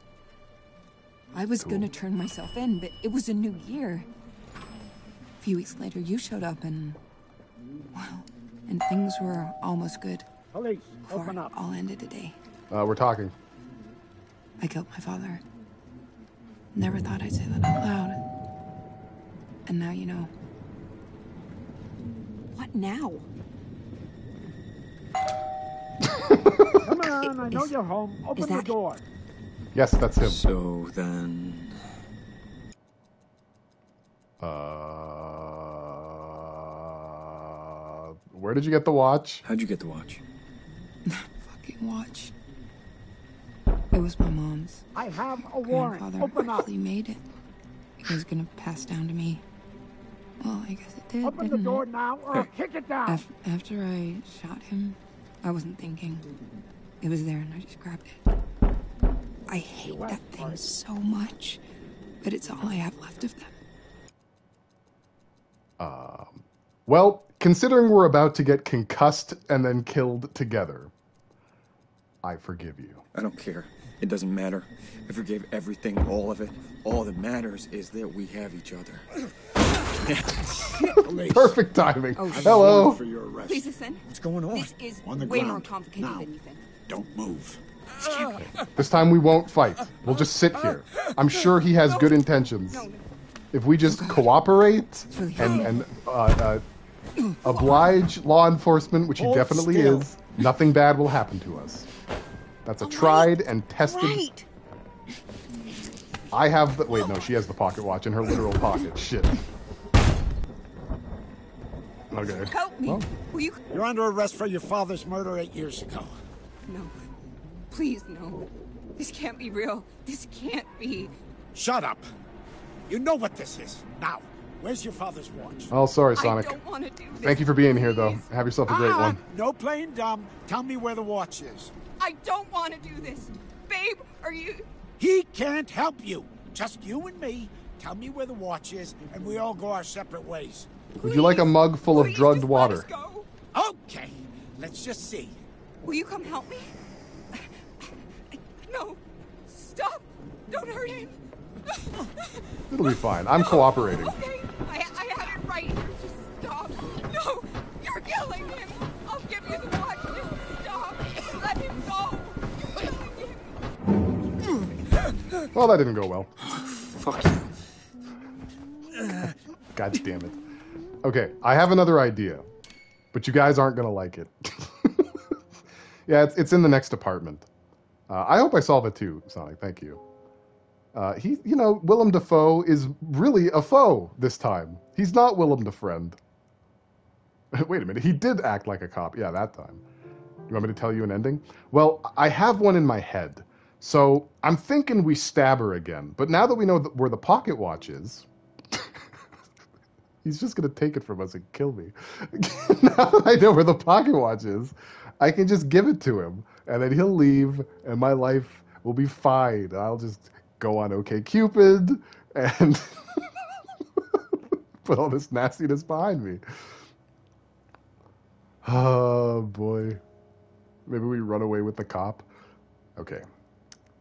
I was gonna turn myself in, but it was a new year. A few weeks later, you showed up and. Well, and things were almost good. Police, Before open up. all ended today. Uh, we're talking. I killed my father. Never thought I'd say that out loud. And now you know. What now? Come on, I know you're home. Open the that- door. Yes, that's him. So then, Uh, where did you get the watch? how'd you get the watch? Fucking watch. It was my mom's. I have a warrant. Grandfather Open up. actually made it. was gonna pass down to me. Well, I guess it did. Open the didn't door it? now or I'll kick it down. Af- after I shot him, I wasn't thinking. It was there and I just grabbed it. I hate that thing so much, but it's all I have left of them. Um, well, considering we're about to get concussed and then killed together, I forgive you. I don't care. It doesn't matter. I forgave everything, all of it. All that matters is that we have each other. Perfect timing. Oh, Hello. For your arrest. Please listen. What's going on? This is On the way ground. more complicated Now. than you think. Don't move. This time we won't fight. We'll just sit here. I'm sure he has good intentions. If we just cooperate and, and uh, uh, oblige law enforcement, which he Hold definitely still. is, nothing bad will happen to us. That's a tried and tested. I have the. Wait, no, she has the pocket watch in her literal pocket. Shit. Okay. Help me. Well, Will you? You're under arrest for your father's murder eight years ago. No. Please, no. This can't be real. This can't be. Shut up. You know what this is. Now, where's your father's watch? oh, sorry, Sonic. I don't want to do this. Thank you for being here, though. Have yourself a great Ah, one. No playing dumb. Tell me where the watch is. I don't want to do this. Babe, are you. He can't help you. Just you and me. Tell me where the watch is, and we all go our separate ways. Would you like a mug full of drugged water? Okay, let's just see. Will you come help me? No. Stop. Don't hurt him. It'll be fine. I'm cooperating. Okay. I, I had it right here. Just stop. No. You're killing him. I'll give you the watch. Just stop. Let him go. Well, that didn't go well. Fuck you. God damn it. Okay, I have another idea, but you guys aren't gonna like it. yeah, it's, it's in the next apartment. Uh, I hope I solve it too, Sonic. Thank you. Uh, he, you know, Willem Dafoe is really a foe this time. He's not Willem the friend. Wait a minute, he did act like a cop. Yeah, that time. You want me to tell you an ending? Well, I have one in my head. So I'm thinking we stab her again. But now that we know where the pocket watch is, he's just gonna take it from us and kill me. now that I know where the pocket watch is, I can just give it to him, and then he'll leave, and my life will be fine. I'll just go on OK Cupid and put all this nastiness behind me. Oh boy. Maybe we run away with the cop. Okay.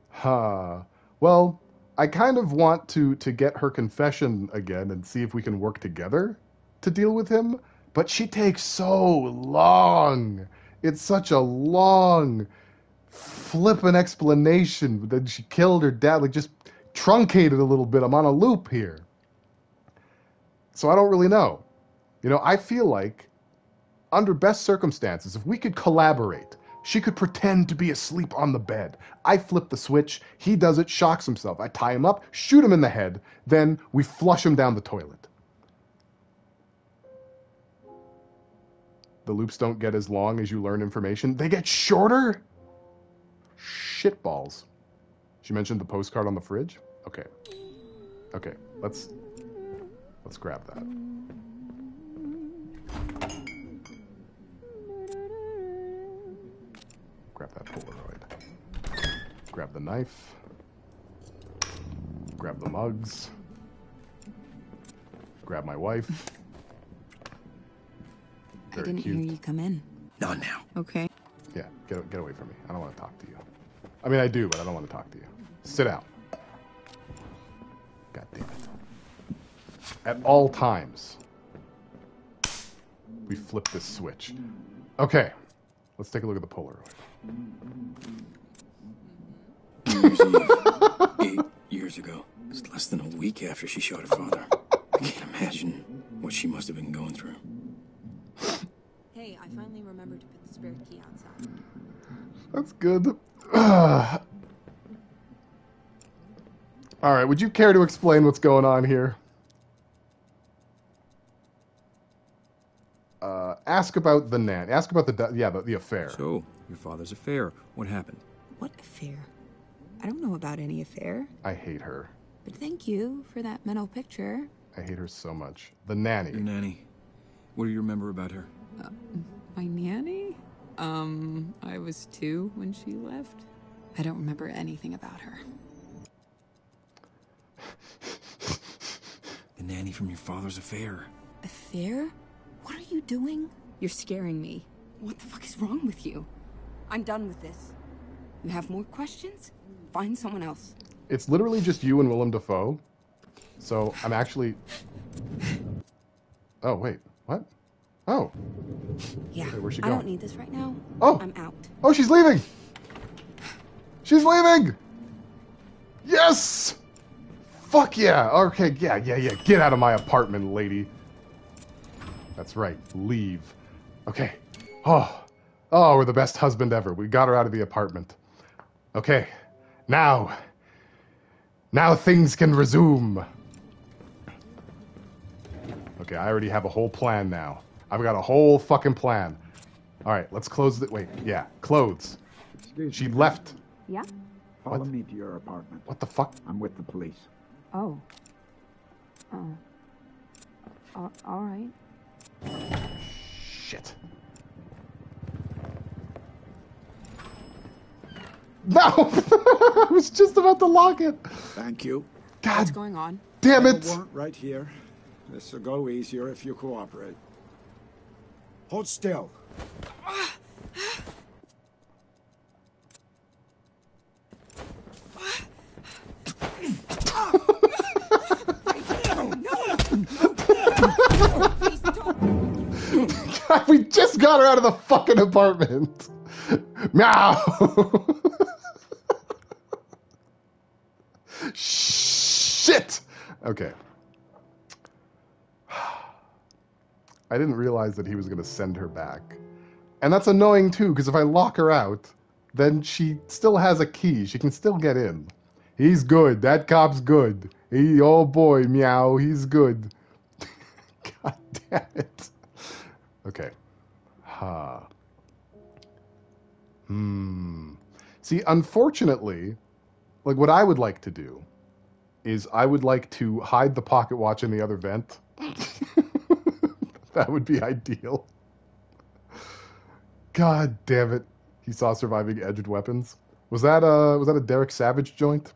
Huh. Well, I kind of want to to get her confession again and see if we can work together to deal with him, but she takes so long. It's such a long flippant explanation that she killed her dad like just truncated a little bit. I'm on a loop here. So I don't really know. You know, I feel like under best circumstances, if we could collaborate, she could pretend to be asleep on the bed. I flip the switch, he does it, shocks himself. I tie him up, shoot him in the head, then we flush him down the toilet. The loops don't get as long as you learn information, they get shorter? Shitballs. She mentioned the postcard on the fridge? Okay. Okay, let's let's grab that. Grab that Polaroid. Grab the knife. Grab the mugs. Grab my wife. I didn't cute. hear you come in. Not now. Okay. Yeah, get get away from me. I don't want to talk to you. I mean, I do, but I don't want to talk to you. Sit out. God damn it. At all times, we flip this switch. Okay, let's take a look at the Polaroid. Year's Eve, eight years ago. It's less than a week after she shot her father. I can't imagine what she must have been going through. Hey, I finally remembered to put the key outside. That's good. all right, would you care to explain what's going on here? Uh, ask about the nan. Ask about the yeah the, the affair. So, your father's affair. What happened? What affair? I don't know about any affair. I hate her. But thank you for that mental picture. I hate her so much. The nanny. Your nanny. What do you remember about her? Uh, my nanny? Um, I was two when she left. I don't remember anything about her. The nanny from your father's affair. Affair? What are you doing? You're scaring me. What the fuck is wrong with you? I'm done with this. You have more questions? Find someone else. It's literally just you and Willem Dafoe. So I'm actually. Oh wait, what? Oh. Yeah. Okay, where's she I don't need this right now. Oh. I'm out. Oh, she's leaving. She's leaving. Yes. Fuck yeah. Okay, yeah, yeah, yeah. Get out of my apartment, lady. That's right. Leave. Okay. Oh. Oh, we're the best husband ever. We got her out of the apartment. Okay. Now. Now things can resume. Okay, I already have a whole plan now. I've got a whole fucking plan. All right, let's close the. Wait, yeah, clothes. Excuse She me. left. Yeah? Follow me to your apartment. What the fuck? I'm with the police. Oh. Oh. Uh, all right. Shit. No! I was just about to lock it. Thank you. God What's going on? damn it! a warrant right here. This will go easier if you cooperate. Hold still. God, we just got her out of the fucking apartment. Meow. Shit. Okay. I didn't realize that he was going to send her back. And that's annoying too, because if I lock her out, then she still has a key. She can still get in. He's good. That cop's good. He, oh boy, meow, he's good. God damn it. Okay. Ha. Hmm. See, unfortunately, like what I would like to do is I would like to hide the pocket watch in the other vent. that would be ideal. God damn it. He saw surviving edged weapons. Was that a was that a Derek Savage joint?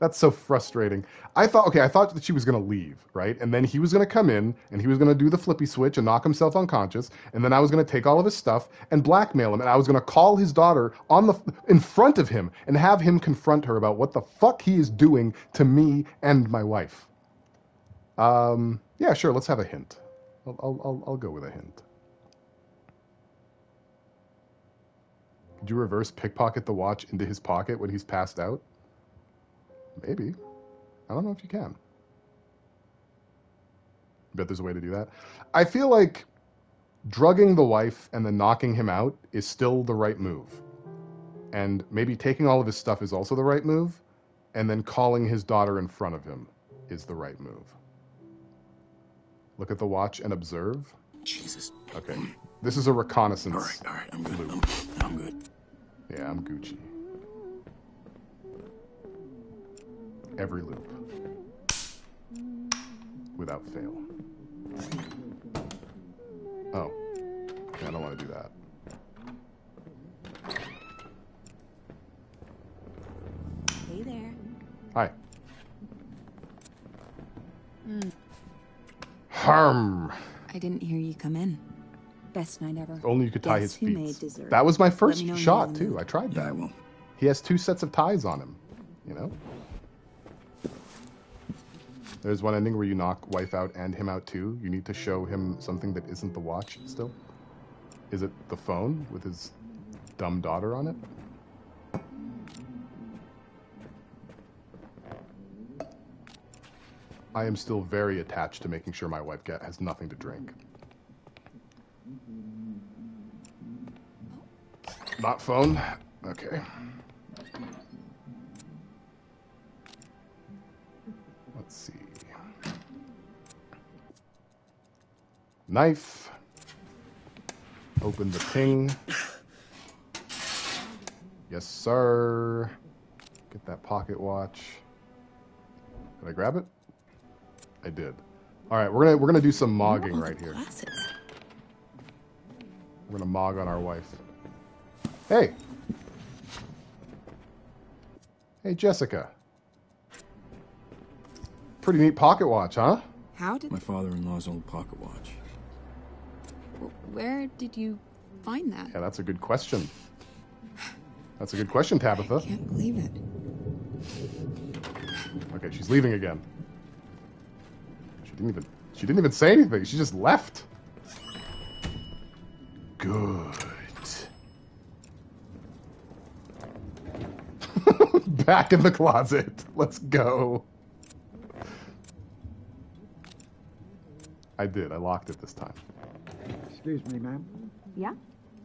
That's so frustrating. I thought, okay, I thought that she was going to leave, right? And then he was going to come in and he was going to do the flippy switch and knock himself unconscious. And then I was going to take all of his stuff and blackmail him. And I was going to call his daughter on the in front of him and have him confront her about what the fuck he is doing to me and my wife. Um, yeah, sure. Let's have a hint. I'll, I'll, I'll, go with a hint. Could you reverse pickpocket the watch into his pocket when he's passed out? Maybe. I don't know if you can. Bet there's a way to do that. I feel like drugging the wife and then knocking him out is still the right move. And maybe taking all of his stuff is also the right move. And then calling his daughter in front of him is the right move. Look at the watch and observe. Jesus. Okay. This is a reconnaissance. All right, all right, I'm good. I'm, I'm good. Yeah, I'm Gucci. Every loop. Without fail. Oh. Yeah, I don't want to do that. Hey there. Hi. Hmm. Harm. I didn't hear you come in. Best night ever. Only you could tie Guess his who feet. That was my first me know when shot you're in the too. I tried that. Yeah, I will. He has two sets of ties on him. You know. There's one ending where you knock wife out and him out too. You need to show him something that isn't the watch. Still, is it the phone with his dumb daughter on it? I am still very attached to making sure my wife has nothing to drink. Not phone? Okay. Let's see. Knife. Open the ping. Yes, sir. Get that pocket watch. Did I grab it? I did. All right, we're gonna we're gonna do some mogging right here. Glasses. We're gonna mog on our wife. Hey. Hey, Jessica. Pretty neat pocket watch, huh? How did? My father-in-law's old pocket watch. Where did you find that? Yeah, that's a good question. That's a good question, Tabitha. I Can't believe it. Okay, she's leaving again. She didn't even she didn't even say anything. She just left. Good. Back in the closet. Let's go. I did. I locked it this time. Excuse me, ma'am. Yeah?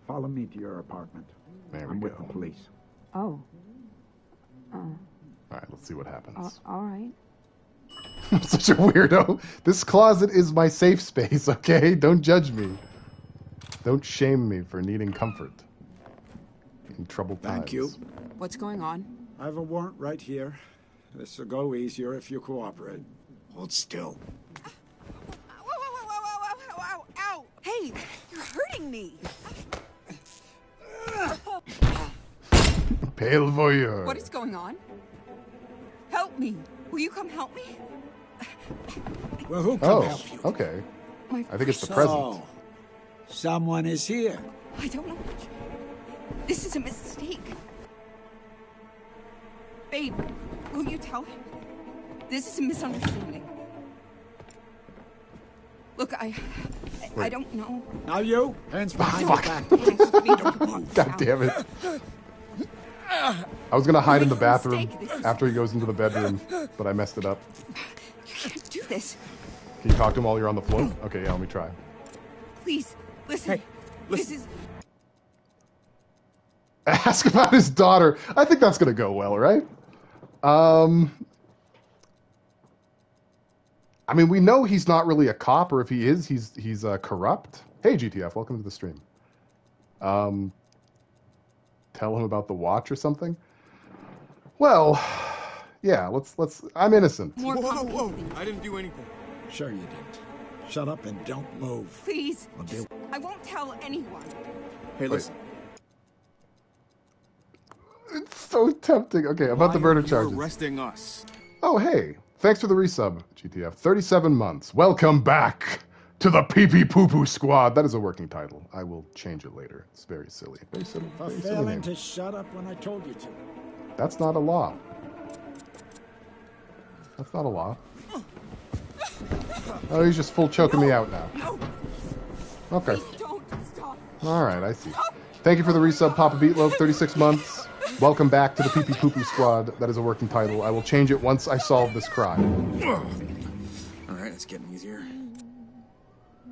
Follow me to your apartment. There I'm with go. the police. Oh. Uh, All right, let's see what happens. all, all right. I'm such a weirdo. This closet is my safe space, okay? Don't judge me. Don't shame me for needing comfort. In troubled times. Thank you. What's going on? I have a warrant right here. This will go easier if you cooperate. Hold still. Hey, you're hurting me. Pale voyeur. What is going on? Help me. Will you come help me? Well, who can Oh, help you? okay. My I think it's the So, present. Oh, someone is here. I don't know. This is a mistake. Babe, will you tell him? This is a misunderstanding. Look, I. I, I don't know. Now you, hands behind Fuck. your back. God damn it. I was gonna hide in the bathroom after he goes into the bedroom, but I messed it up. You can't do this. Can you talk to him while you're on the floor? Okay, yeah, let me try. Please, listen. This is. Ask about his daughter. I think that's gonna go well, right? Um, I mean, we know he's not really a cop, or if he is, he's he's uh, corrupt. Hey, GTF, welcome to the stream. Um, tell him about the watch or something. Well, yeah, let's let's. I'm innocent. More Whoa, complicated whoa, I didn't do anything. Sure you didn't. Shut up and don't move. Please. I'll do- I won't tell anyone. Hey, listen. It's so tempting. Okay, about the Why murder are you charges. arresting us. Oh, hey. Thanks for the resub, GTF. 37 months. Welcome back to the Pee Pee Poo Poo Squad. That is a working title. I will change it later. It's very silly. Very silly. For Very silly failing name. to shut up when I told you to. That's not a law. That's not a law. Oh, he's just full choking me out now. No, Okay. All right, I see. Thank you for the resub, Papa Beatloaf. 36 months. Welcome back to the Pee Pee Poo Poo Squad. That is a working title. I will change it once I solve this crime. All right, it's getting easier.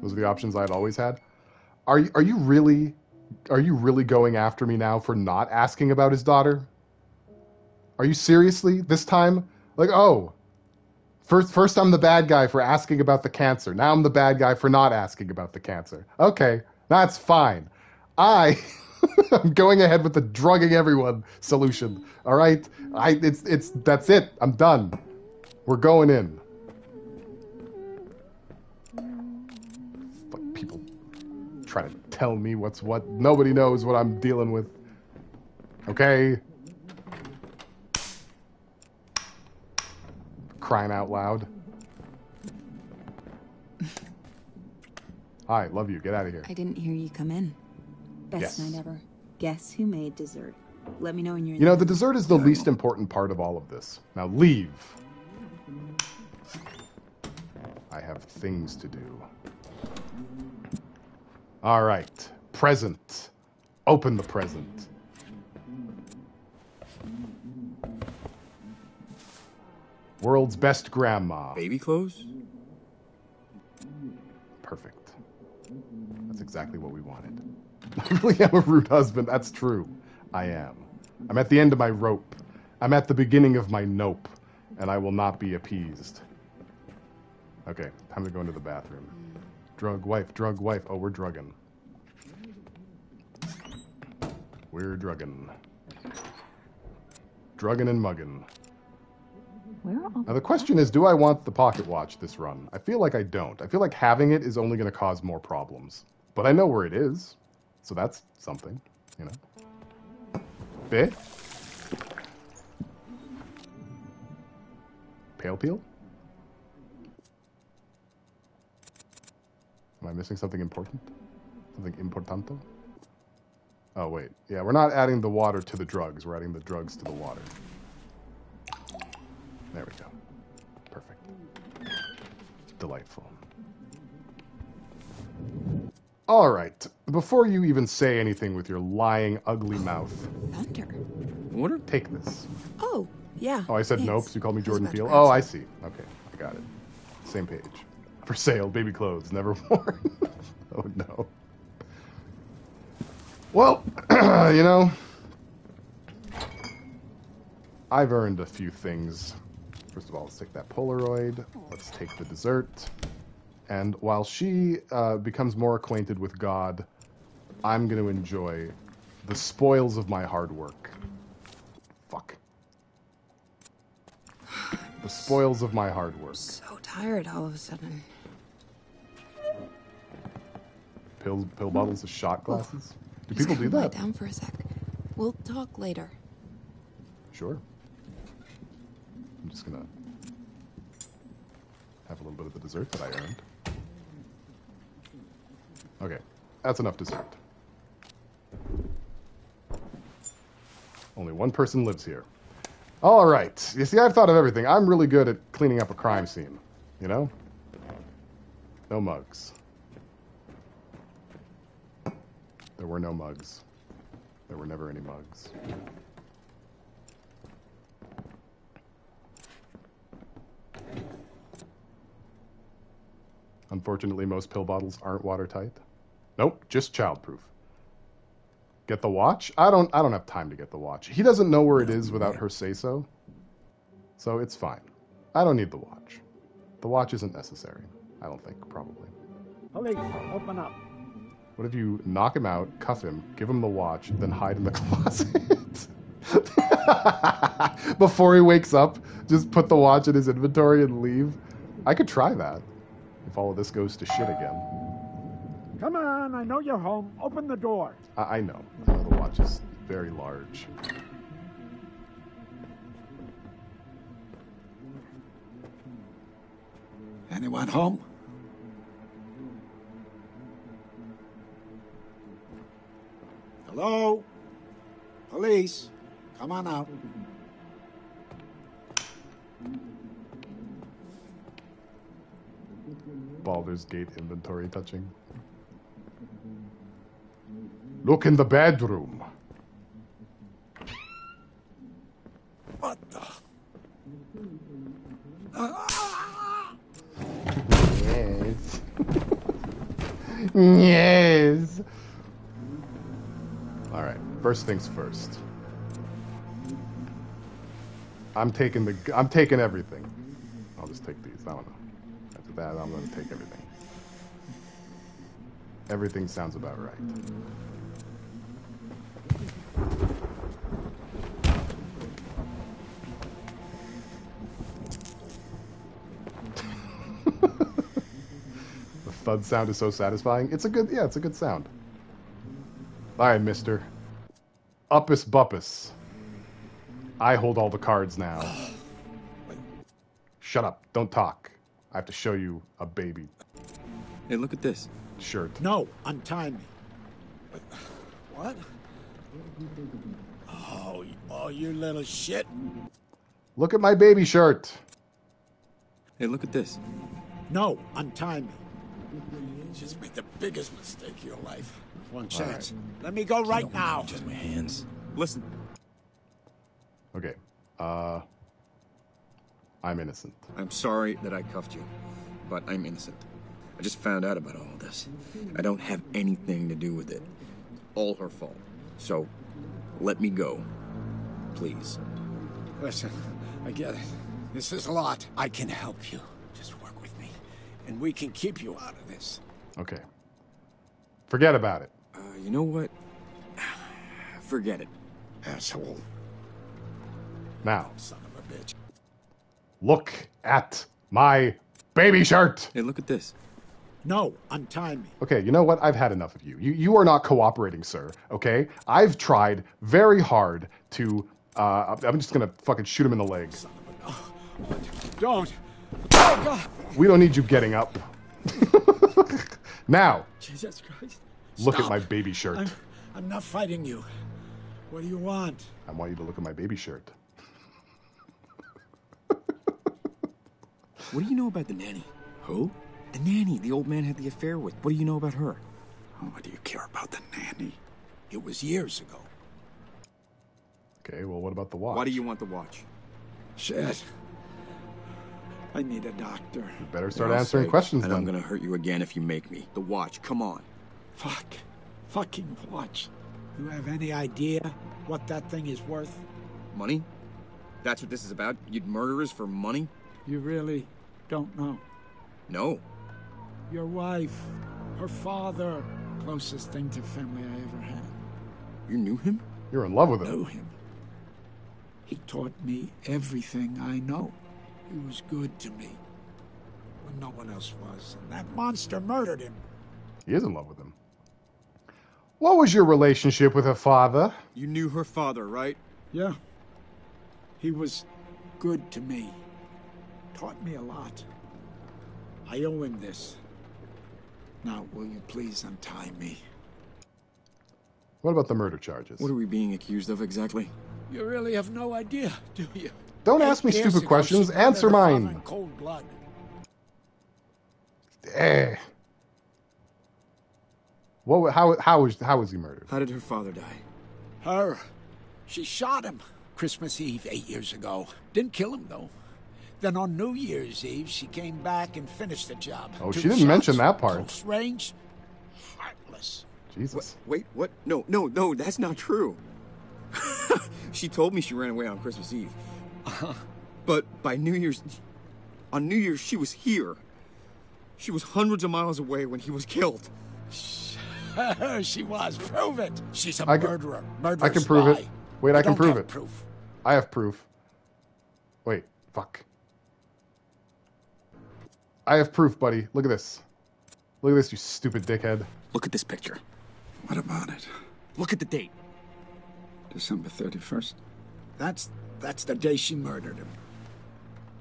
Those are the options I had always had. Are you, are you really are you really going after me now for not asking about his daughter? Are you seriously this time? Like, oh, first first I'm the bad guy for asking about the cancer. Now I'm the bad guy for not asking about the cancer. Okay, that's fine. I I'm going ahead with the drugging everyone solution. All right, I it's it's that's it. I'm done. We're going in. Fuck people trying to tell me what's what. Nobody knows what I'm dealing with. Okay? Crying out loud. Hi, love you. Get out of here. I didn't hear you come in. Best Yes. night ever. Guess who made dessert? Let me know when you're in You know, the dessert is the least important part of all of this. Now leave. I have things to do. All right. Present. Open the present. World's best grandma. Baby clothes? Perfect. That's exactly what we wanted. I really am a rude husband. That's true. I am. I'm at the end of my rope. I'm at the beginning of my nope, and I will not be appeased. Okay, time to go into the bathroom. Drug wife, drug wife. Oh, we're drugging. We're drugging. Drugging and mugging. Where are Now the question is, do I want the pocket watch this run? I feel like I don't. I feel like having it is only going to cause more problems. But I know where it is, so that's something, you know. Bit. Pale peel. Am I missing something important? Something importante? Oh wait, yeah, we're not adding the water to the drugs. We're adding the drugs to the water. There we go. Perfect. Delightful. All right. Before you even say anything with your lying, ugly mouth, Thunder. Water? Take this. Oh, yeah. Oh, I said thanks. nope. So you called me Jordan about to Peele. Oh. I see. Okay, I got it. Same page. For sale, baby clothes, never worn. oh no. Well, you know, I've earned a few things. First of all, let's take that Polaroid. Let's take the dessert. And while she uh, becomes more acquainted with God, I'm going to enjoy the spoils of my hard work. Fuck. The spoils of my hard work. So tired all of a sudden. Pill, pill bottles of shot glasses? Do Just people do gonna lie down for a sec. We'll talk later. Sure. I'm just gonna have a little bit of the dessert that I earned. Okay, that's enough dessert. Only one person lives here. All right. You see, I've thought of everything. I'm really good at cleaning up a crime scene. You know? No mugs. There were no mugs. There were never any mugs. Unfortunately, most pill bottles aren't watertight. Nope, just childproof. Get the watch? I don't I don't have time to get the watch. He doesn't know where it is without her say so. So it's fine. I don't need the watch. The watch isn't necessary. I don't think, probably. Police, open up. What if you knock him out, cuff him, give him the watch, then hide in the closet? Before he wakes up, just put the watch in his inventory and leave. I could try that. If all of this goes to shit again. Come on, I know you're home. Open the door. I, I know. I know the watch is very large. Anyone home? Hello? Police, come on out. Baldur's Gate inventory touching. Look in the bedroom. What the? Yes. yes. All right. First things first. I'm taking the. I'm taking everything. I'll just take these. I don't know. That, I'm going to take everything. Everything sounds about right. The thud sound is so satisfying. It's a good, yeah, it's a good sound. All right, mister. Uppus buppus. I hold all the cards now. Shut up. Don't talk. I have to show you a baby Hey, look at this. shirt. No, untie me. What? Oh, oh, you little shit. Look at my baby shirt. Hey, look at this. No, untie me. You just made the biggest mistake of your life. One chance. Let me go right now. Just my hands. Listen. Okay. Uh, I'm innocent. I'm sorry that I cuffed you, but I'm innocent. I just found out about all of this. I don't have anything to do with it. All her fault. So, let me go. Please. Listen, I get it. This is a lot. I can help you. Just work with me, and we can keep you out of this. Okay. Forget about it. Uh, you know what? Forget it. Asshole. Now, Son of a bitch. Look at my baby shirt. Hey, look at this. No, untie me. Okay, you know what? I've had enough of you. You you are not cooperating, sir. Okay, I've tried very hard to. Uh, I'm just gonna fucking shoot him in the leg. Don't. Oh, God. We don't need you getting up. now, Jesus Christ. look at my baby shirt. I'm, I'm not fighting you. What do you want? I want you to look at my baby shirt. What do you know about the nanny? Who? The nanny the old man had the affair with. What do you know about her? Oh, what do you care about the nanny? It was years ago. Okay, well, what about the watch? Why do you want the watch? Shit. I need a doctor. You better start I'll answering say, questions And then. I'm gonna hurt you again if you make me. The watch, come on. Fuck. Fucking watch. You have any idea what that thing is worth? Money? That's what this is about? You'd murder us for money? You really don't know. No. Your wife, her father, closest thing to family I ever had. You knew him? You're in love with him. Knew him. He taught me everything I know. He was good to me when no one else was, and that monster murdered him. He is in love with him. What was your relationship with her father? You knew her father, right? Yeah. He was good to me. Taught me a lot. I owe him this. Now, will you please untie me? What about the murder charges? What are we being accused of exactly? You really have no idea, do you? Don't ask me stupid questions. Answer her father mine. in cold blood. Eh. What? How? How was? How was he murdered? How did her father die? Her. She shot him Christmas Eve eight years ago. Didn't kill him, though. Then on New Year's Eve, she came back and finished the job. Oh, Two she didn't mention that part. Close range. Heartless. Jesus. Wait, what? No, no, no, that's not true. she told me she ran away on Christmas Eve. but by New Year's. On New Year's, she was here. She was hundreds of miles away when he was killed. she was. Prove it. She's a I can- murderer. Murderer I can prove it. Wait, You I can prove it. Proof. I have proof. Wait, fuck. I have proof, buddy. Look at this. Look at this, you stupid dickhead. Look at this picture. What about it? Look at the date. December 31st? That's that's the day she murdered him.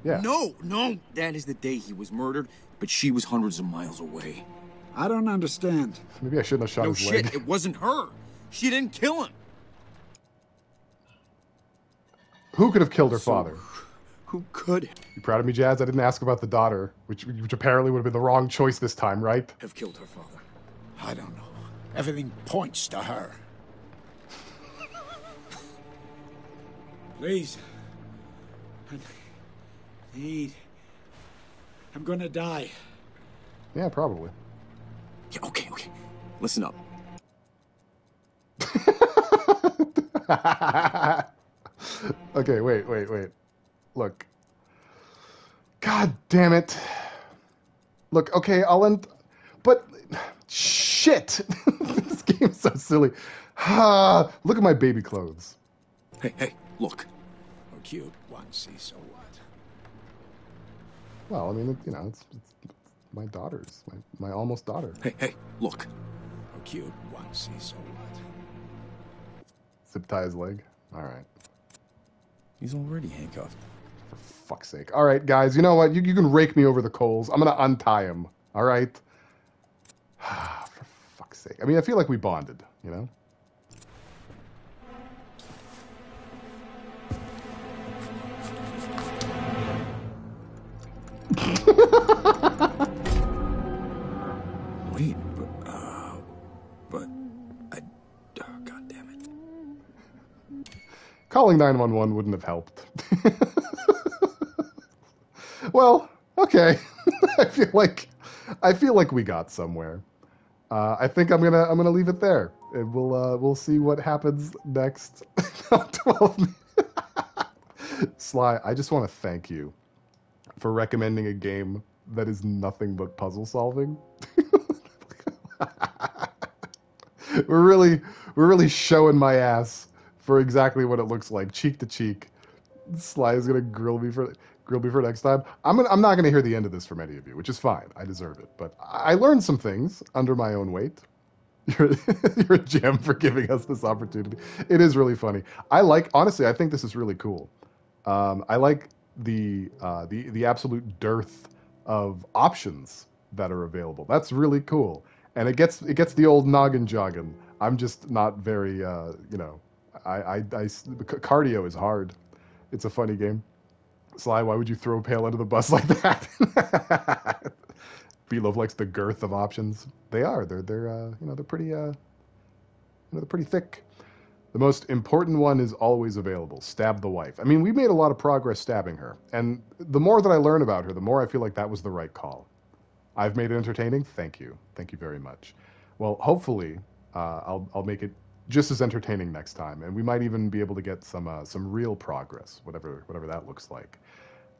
Yeah. No, no, that is the day he was murdered, but she was hundreds of miles away. I don't understand. Maybe I shouldn't have shot no his shit, leg. it wasn't her. She didn't kill him. Who could have killed her So- father? Who could You proud of me, Jazz? I didn't ask about the daughter, which which apparently would have been the wrong choice this time, right? have killed her father? I don't know. Everything points to her. Please. I need. I'm gonna die. Yeah, probably. Yeah, okay, okay. Listen up. okay, wait, wait, wait. Look. God damn it. Look, okay, I'll end. But shit, this game's so silly. Ah, look at my baby clothes. Hey, hey, look. Oh, cute. One see, so what? Well, I mean, you know, it's, it's, it's my daughter's, my, my almost daughter. Hey, hey, look. Oh, cute. One see, so what? Zip tie his leg. All right. He's already handcuffed. For fuck's sake. All right, guys, you know what? You, you can rake me over the coals. I'm going to untie him. All right? For fuck's sake. I mean, I feel like we bonded, you know? Wait, but, uh, but, I, oh, god damn it. Calling 911 wouldn't have helped. well, okay. I feel like I feel like we got somewhere. Uh, I think I'm gonna I'm gonna leave it there, and we'll uh, we'll see what happens next. Sly, I just want to thank you for recommending a game that is nothing but puzzle solving. we're really we're really showing my ass for exactly what it looks like, cheek to cheek. Sly is gonna grill me for grill me for next time. I'm gonna, I'm not gonna hear the end of this from any of you, which is fine. I deserve it. But I learned some things under my own weight. You're, you're a gem for giving us this opportunity. It is really funny. I like honestly. I think this is really cool. Um, I like the uh, the the absolute dearth of options that are available. That's really cool, and it gets it gets the old noggin jogging. I'm just not very uh, you know. I, I, I cardio is hard. It's a funny game. Sly, why would you throw Pale under the bus like that? Beelove likes the girth of options. They are. They're they're uh, you know they're pretty uh, you know they're pretty thick. The most important one is always available. Stab the wife. I mean, we made a lot of progress stabbing her, and the more that I learn about her, the more I feel like that was the right call. I've made it entertaining. Thank you. Thank you very much. Well, hopefully, uh, I'll I'll make it just as entertaining next time, and we might even be able to get some uh, some real progress, whatever whatever that looks like.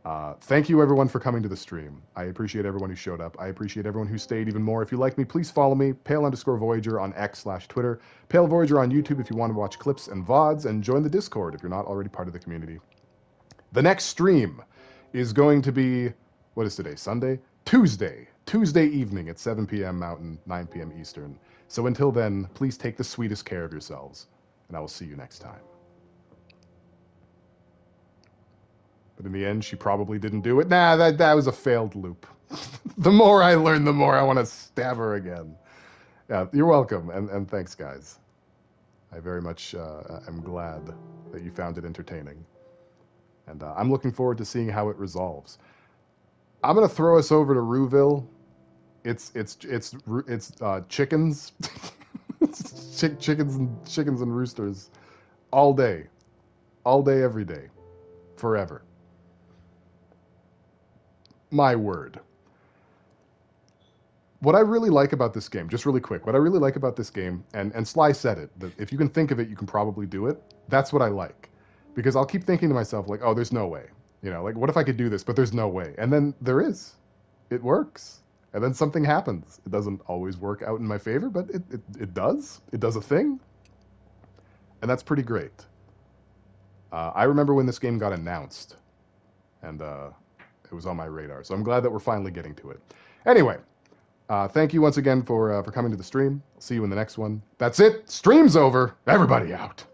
Uh, thank you everyone for coming to the stream. I appreciate everyone who showed up. I appreciate everyone who stayed even more. If you like me, please follow me, Pale underscore Voyager on X slash Twitter, Pale Voyager on YouTube if you want to watch clips and VODs, and join the Discord if you're not already part of the community. The next stream is going to be, what is today, Sunday? Tuesday. Tuesday evening at 7 p.m. Mountain, 9 p.m. Eastern. So until then, please take the sweetest care of yourselves, and I will see you next time. But in the end, she probably didn't do it. Nah, that, that was a failed loop. the more I learn, the more I want to stab her again. Yeah, you're welcome, and, and thanks, guys. I very much uh, am glad that you found it entertaining. And uh, I'm looking forward to seeing how it resolves. I'm going to throw us over to Rouville. It's it's it's it's uh, chickens, Chick, chickens and chickens and roosters, all day, all day, every day, forever my word. What I really like about this game, just really quick, what I really like about this game, and, and Sly said it, that if you can think of it, you can probably do it. That's what I like. Because I'll keep thinking to myself, like, oh, there's no way. You know, like, what if I could do this, but there's no way. And then there is. It works. And then something happens. It doesn't always work out in my favor, but it, it, it does. It does a thing. And that's pretty great. Uh, I remember when this game got announced. And uh, it was on my radar. So I'm glad that we're finally getting to it. Anyway, uh, thank you once again for uh, for coming to the stream. I'll see you in the next one. That's it. Stream's over. Everybody out.